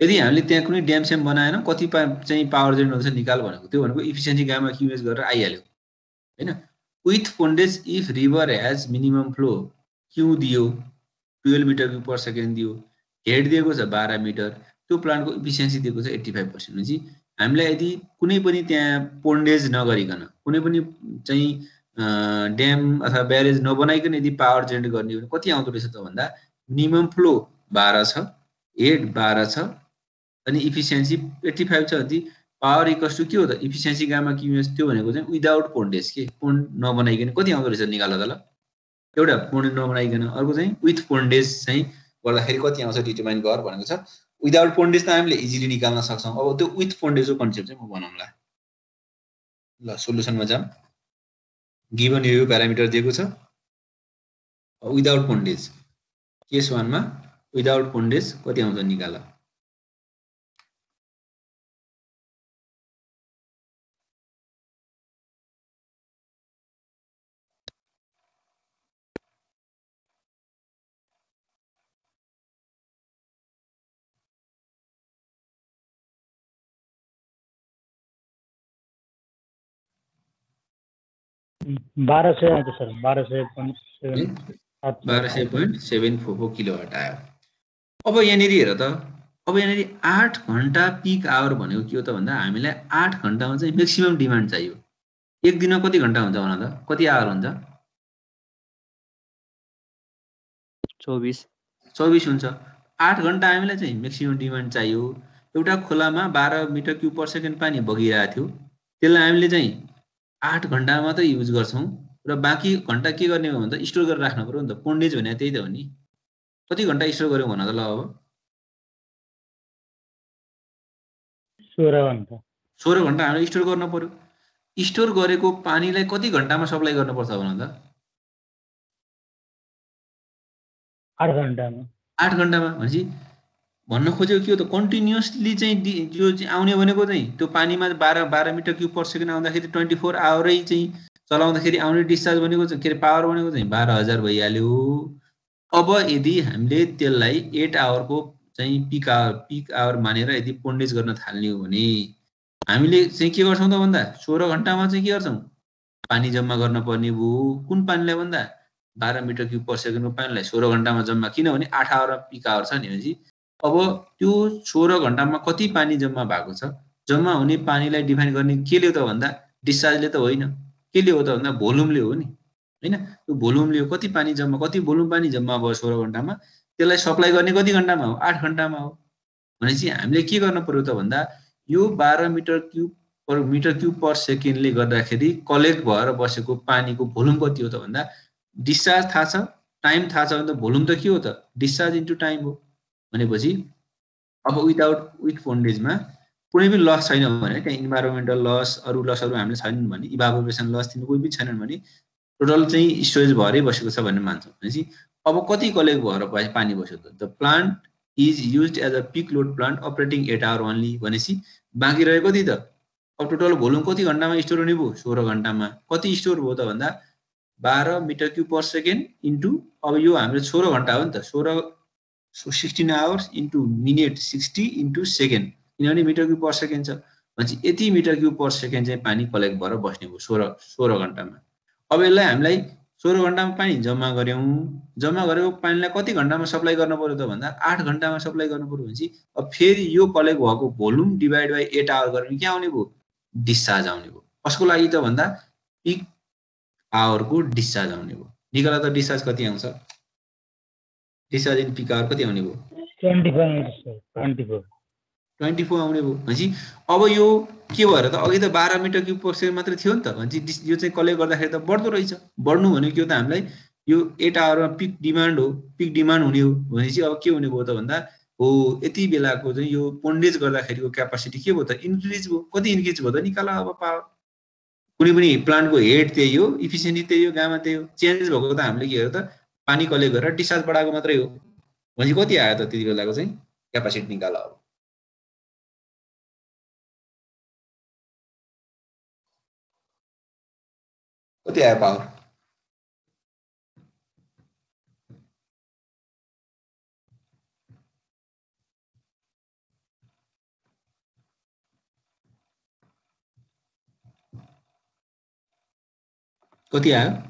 यदि हामीले त्यहाँ कुनै ड्याम स्याम बनाएन कति पा चाहिँ पावर जेनेरेट हुन्छ निकाल भनेको त्यो भनेको इफिसियन्सी गामा क्युमेज गरेर आइहाल्यो। होइन? With pondage if river has minimum flow Q दियो twelve metre cube per second दियो हेड दिएको छ बाह्र मिटर त्यो प्लान्टको इफिसियन्सी दिएको छ एट्टी फाइभ पर्सेन्ट भनेपछि हामीलाई यदि कुनै पनि त्यहाँ पोन्डेज नगरिकन कुनै पनि चाहिँ ड्याम अथवा ब्यारेज नबनाइकन यदि पावर जेनेरेट गर्ने भने कति आउँदो रहेछ त भन्दा मिनिमम फ्लो बाह्र छ हेड बाह्र छ अनि इफिसियन्सी एट्टी फाइभ छ भने पावर इक्वस टु के हो त? इफिसियन्सी गामा क्युएस त्यो भनेको चाहिँ विदाउट पोन्डेज के? पोन्ड नबनाइकन कति आउँदो रहेछ निकाल त ल। एउटा पोन्ड नबनाइकन अर्को चाहिँ विथ पोन्डेज चाहिँ गर्दाखेरि कति आउँछ डिटर्माइन गर भनेको छ। विदाउट पोन्डेज त हामीले इजिली निकाल्न सक्छौँ। अब त्यो विथ पोन्डेजको कन्सेप्ट चाहिँ म बनाउँला ल। सोल्युसनमा जाऊँ। गिभन यो प्यारामिटर दिएको छ। विदाउट पोन्डेज केस वानमा विदाउट पोन्डेज कति आउँछ निकाल? बाह्र सय आउँछ सर बाह्र सय पोइन्ट बाह्र सय point seven four four kilowatt आयो अब यहाँनिर हेर त अब यहाँनिर आठ घन्टा पिक आवर भनेको के हो त भन्दा हामीलाई आठ घन्टामा चाहिँ म्याक्सिमम् डिमान्ड चाहियो। एक दिनमा कति घन्टा हुन्छ भन त? कति आवर हुन्छ? चौबिस। चौबिस हुन्छ। आठ घन्टा हामीलाई चाहिँ म्याक्सिमम् डिमान्ड चाहियो। एउटा खोलामा बाह्र मिटर क्युब पर सेकेन्ड पानी बगिरहेको थियो। त्यसलाई हामीले चाहिँ आठ घन्टा मात्रै युज गर्छौँ र बाँकी घन्टा के गर्ने हो भन्दा स्टोर गरेर राख्नु पऱ्यो नि त। पोन्डेज भने त्यही त हो नि। कति घन्टा स्टोर गऱ्यौँ भन त ल अब। सोह्र घन्टा। सोह्र घन्टा हामीले स्टोर गर्नु पऱ्यो। स्टोर गरेको पानीलाई कति घन्टामा सप्लाई गर्नुपर्छ भन त? आठ घन्टामा। आठ घन्टामा भनेपछि भन्न खोजेको के हो त कन्टिन्युसली चाहिँ यो आउने भनेको चाहिँ त्यो पानीमा बाह्र बाह्र मिटर क्युब पर सेकेन्ड आउँदाखेरि ट्वेन्टी फोर आवरै चाहिँ चलाउँदाखेरि आउने डिस्चार्ज भनेको चाहिँ के अरे पावर भनेको चाहिँ बाह्र हजार भइहाल्यो। अब यदि हामीले त्यसलाई एट आवरको चाहिँ पिक आवर पिक आवर मानेर यदि पोन्डेज गर्न थाल्ने हो भने हामीले चाहिँ के गर्छौँ त भन्दा सोह्र घन्टामा चाहिँ के गर्छौँ? पानी जम्मा गर्न पर्ने भयो। कुन पानीलाई भन्दा? बाह्र मिटर क्युब पर सेकेन्डको पानीलाई सोह्र घन्टामा जम्मा। किनभने आठ आवरमा पिक आवर छ भनेपछि अब त्यो सोह्र घन्टामा कति पानी जम्मा भएको छ? जम्मा हुने पानीलाई डिफाइन गर्ने केले हो त भन्दा डिस्चार्जले त होइन। केले हो त भन्दा भोल्युमले हो नि। होइन? त्यो भोल्युमले हो कति पानी जम्मा कति भोल्युम पानी जम्मा भयो सोह्र घन्टामा? त्यसलाई सप्लाई गर्ने कति घन्टामा हो? आठ घन्टामा हो। भनेपछि हामीले के गर्नु पर्यो त भन्दा यो बाह्र metre cube per metre cube per सेकेन्डले गर्दाखेरि कलेक्ट भएर बसेको पानीको भोल्युम कति हो त भन्दा डिस्चार्ज थाहा छ टाइम थाहा छ भने त भोल्युम त के हो त? डिस्चार्ज इन्टु टाइम हो। भनेपछि अब विदाउट विथ फोन्डेजमा कुनै पनि लस छैन भने त्यहाँ इन्भाइरोमेन्टल लस अरू लसहरू हामीले छैनन् भने इभापोरेसन लस तिनीहरू कोही पनि छैनन् भने टोटल चाहिँ स्टोरेज भएरै बसेको छ भन्ने मान्छौँ। भनेपछि अब कति कलेक्ट भएर पानी बस्यो त? The plant is use as a peak load plant operating eight hour only भनेपछि बाँकी रह्यो कति त? अब टोटल भोल्युम कति घन्टामा स्टोर हुने भयो? सोह्र घन्टामा। कति स्टोर भयो त भन्दा बाह्र metre cube per second into अब यो हाम्रो सोह्र घन्टा हो नि त। सोह्र sixteen hours into minute sixty into second किनभने मिटर क्युब पर सेकेन्ड छ। भनेपछि यति मिटर क्युब पर सेकेन्ड चाहिँ पानी कलेक्ट भएर बस्ने भयो सोह्र सोह्र घन्टामा। अब यसलाई हामीलाई सोह्र घन्टामा पानी जम्मा गऱ्यौँ। जम्मा गरेको पानीलाई कति घन्टामा सप्लाई गर्नु पऱ्यो त भन्दा आठ घन्टामा सप्लाई गर्नु पऱ्यो भनेपछि अब फेरि यो कलेक्ट भएको volume divide by eight hour गरेर के आउने भयो। डिस्चार्ज आउने भयो। कसको लागि त भन्दा पिक आवरको डिस्चार्ज आउने भयो। निकाला त डिस्चार्ज कति आउँछ? डिस्चार्ज इन कति आउने भयो। ट्वेन्टी फोर आउने भयो। भनेपछि अब यो के भएर त अघि त बाह्र मिटर क्युब पर सेकेन्ड मात्रै थियो नि त। भनेपछि यो चाहिँ कलेक्ट गर्दाखेरि त बढ्दो रहेछ। बढ्नु भनेको के हो त हामीलाई यो एट आवरमा पिक डिमान्ड हो पिक डिमान्ड हुने हो। भनेपछि अब के हुने भयो त भन्दा हो यति बेलाको चाहिँ यो पोन्डेज गर्दाखेरिको क्यापासिटी के भयो त इन्क्रिज भयो। कति इन्क्रिज भयो त निकाल अब पावर। कुनै पनि प्लान्टको हेड त्यही हो इफिसियन्सी त्यही हो गामा त्यही हो। चेन्ज भएको त हामीले के हो त पानी कलेक्ट गरेर डिस्चार्ज बढाएको मात्रै हो। भनेपछि कति आयो त त्यति बेलाको चाहिँ? क्यापासिटी निकाल अब कति आयो पावर? कति आयो?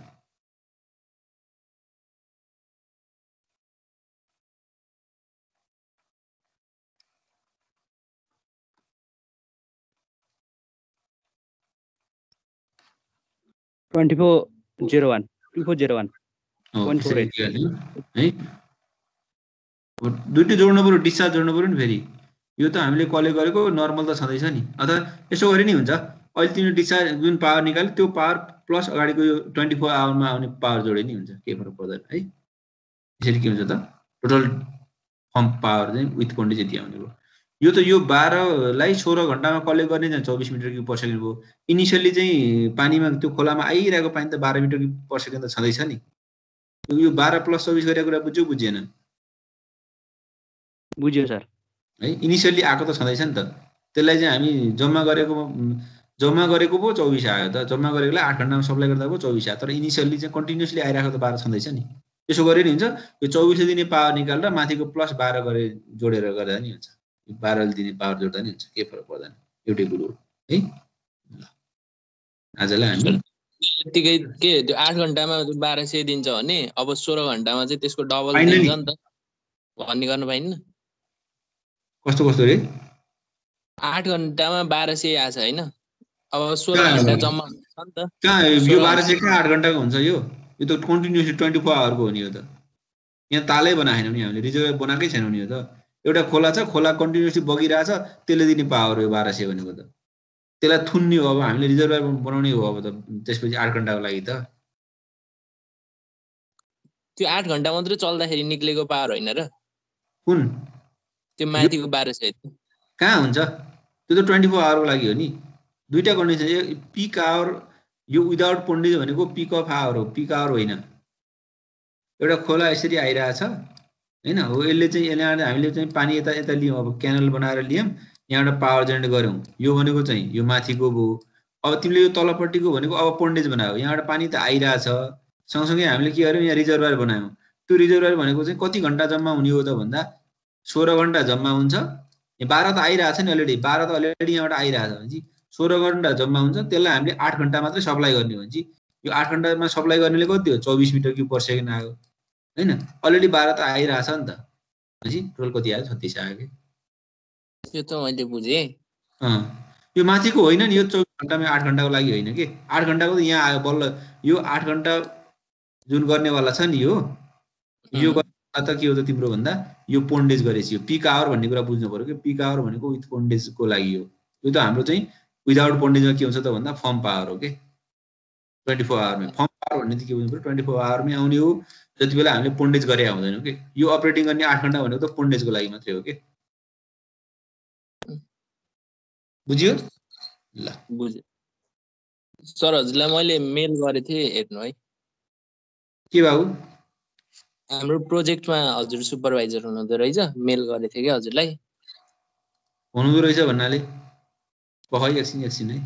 Twenty four zero one two four zero one हो, दुइटै जोड्नु पऱ्यो डिस्चार्ज जोड्नु पऱ्यो नि फेरि यो त हामीले कलेक्ट गरेको नर्मल त छँदैछ नि अथवा यसो गरे नि हुन्छ अहिले तिमीले डिस्चार्ज जुन पावर निकाल्यो त्यो पावर प्लस अगाडिको यो ट्वेन्टी फोर आवरमा आउने पावर जोडे नि हुन्छ केही फरक पर्दैन है यसरी के हुन्छ त टोटल फर्म पावर चाहिँ विथ पोन्डेज यति आउने भयो यो त यो बाह्रलाई सोह्र घन्टामा कलेक्ट गर्ने चाहिँ चौबिस मिटर क्युब पर सेकेन्ड भयो इनिसियल्ली चाहिँ पानीमा त्यो खोलामा आइरहेको पानी त बाह्र मिटर क्युब पर सेकेन्ड त छँदैछ नि। यो बाह्र प्लस चौबिस गरेको कुरा बुझ्यो बुझिएन? बुझ्यो सर। है इनिसियल्ली आएको त छँदैछ नि त। त्यसलाई चाहिँ हामी जम्मा गरेको जम्मा गरेको पो चौबिस आयो त। जम्मा गरेकोलाई आठ घन्टामा सप्लाई गर्दा पो चौबिस आयो। तर इनिसियल्ली चाहिँ कन्टिन्युसली आइरहेको त बाह्र छँदैछ नि। त्यसो गरे नि हुन्छ। यो चौबिसले दिने पावर निकालेर माथिको प्लस बाह्र गरे जोडेर गर्दा नि हुन्छ। बाह्रले दिने पावर जोड्दा नि हुन्छ केही फरक पर्दैन एउटै कुरो हो है? ल। आजलाई हामी यत्तिकै के त्यो आठ घन्टामा बाह्र सय दिन्छ भने अब सोह्र घन्टामा चाहिँ त्यसको डबल। दिन्छ नि। त। भन्ने गर्नु पाइन्न कस्तो कस्तो रे? आठ घन्टामा बाह्र सय आछ होइन? अब सोह्र घन्टा? जम्मा कहाँ? यो बाह्र सय कहाँ आठ घन्टाको हुन्छ यो? यो त कन्टिन्युसली ट्वेन्टी फोर आवरको हो नि यो त। यहाँ तालै बनाएनौँ नि हामीले रिजर्भ बनाएकै छैनौँ नि यो त। एउटा खोला छ खोला कन्टिन्युसली बगिरहेछ त्यसले दिने पावर हो बाह्र सय भनेको त। त्यसलाई थुन्ने हो अब हामीले रिजर्भ बनाउने हो अब त त्यसपछि आठ घन्टाको लागि त। त्यो आठ घन्टा मात्रै चल्दाखेरि निक्लेको पावर होइन र? कुन? त्यो माथिको बाह्र सय कहाँ हुन्छ? त्यो त ट्वेन्टी फोर आवरको लागि हो नि। दुइटा कन्डिसन पिक आवर यो विदाउट पन्डेज भनेको पिक अफ आवर हो पिक आवर होइन। एउटा खोला यसरी आइरहेछ। होइन? हो यसले चाहिँ यसले हामीले चाहिँ पानी यता यता लियौँ। अब क्यानल बनाएर लियौँ यहाँबाट पावर जेनेरेट गऱ्यौँ। यो भनेको चाहिँ यो माथिको भयो अब तिमीले यो तलपट्टिको भनेको अब पन्डेज बनायो। यहाँबाट पानी त आइरहेछ। सँगसँगै हामीले के गर्यौँ यहाँ रिजर्भर बनायौँ। त्यो रिजर्भर भनेको चाहिँ कति घन्टा जम्मा हुने हो त भन्दा सोह्र घन्टा जम्मा हुन्छ। बाह्र त आइरहेछ नि अलरेडी बाह्र त अलरेडी यहाँबाट आइरहेछ भने चाहिँ सोह्र घन्टा जम्मा हुन्छ। त्यसलाई हामीले आठ घन्टा मात्रै सप्लाई गर्ने हो भने चाहिँ यो आठ घन्टामा सप्लाई गर्नेले कति हो? चौबिस मिटर क्युब पर सेकेन्ड आयो। होइन? अलरेडी बाह्र त आइरहेछ नि त। भनेपछि टोटल कति आयो छत्तिस आयो कि त्यो त मैले बुझेँ। यो माथिको होइन नि यो चौबिस घन्टामा आठ घन्टाको लागि होइन कि? आठ घन्टाको त यहाँ आयो बल्ल यो आठ घन्टा जुन गर्नेवाला छ नि यो यो त के हो त तिम्रो भन्दा? यो पोन्डेज गरेपछि यो पिक आवर भन्ने कुरा बुझ्नु पऱ्यो कि? पिक आवर भनेको विथ पोन्डेजको लागि हो। यो त हाम्रो चाहिँ विदाउट पोन्डेजमा के हुन्छ त भन्दा? फर्म पावर हो कि? ट्वेन्टी फोर आवरमै फर्म पावर भन्ने चाहिँ के बुझ्नु पऱ्यो ट्वेन्टी फोर आवरमै आउने हो। जति बेला हामीले पोन्डेज गरे हुँदैनौँ कि। यो अपरेटिङ गर्ने आठ घन्टा भनेको त पोन्डेजको लागि मात्रै हो कि। बुझ्यो? ल। बुझेँ सर हजुरलाई मैले मेल गरेको थिएँ हेर्नु है। के बाबु? हाम्रो प्रोजेक्टमा हजुर सुपरभाइजर हुनुहुँदो रहेछ। मेल गरेको थिएँ कि हजुरलाई। हुनुहुँदो रहेछ भन्नाले। पख एकछिन एकछिन है।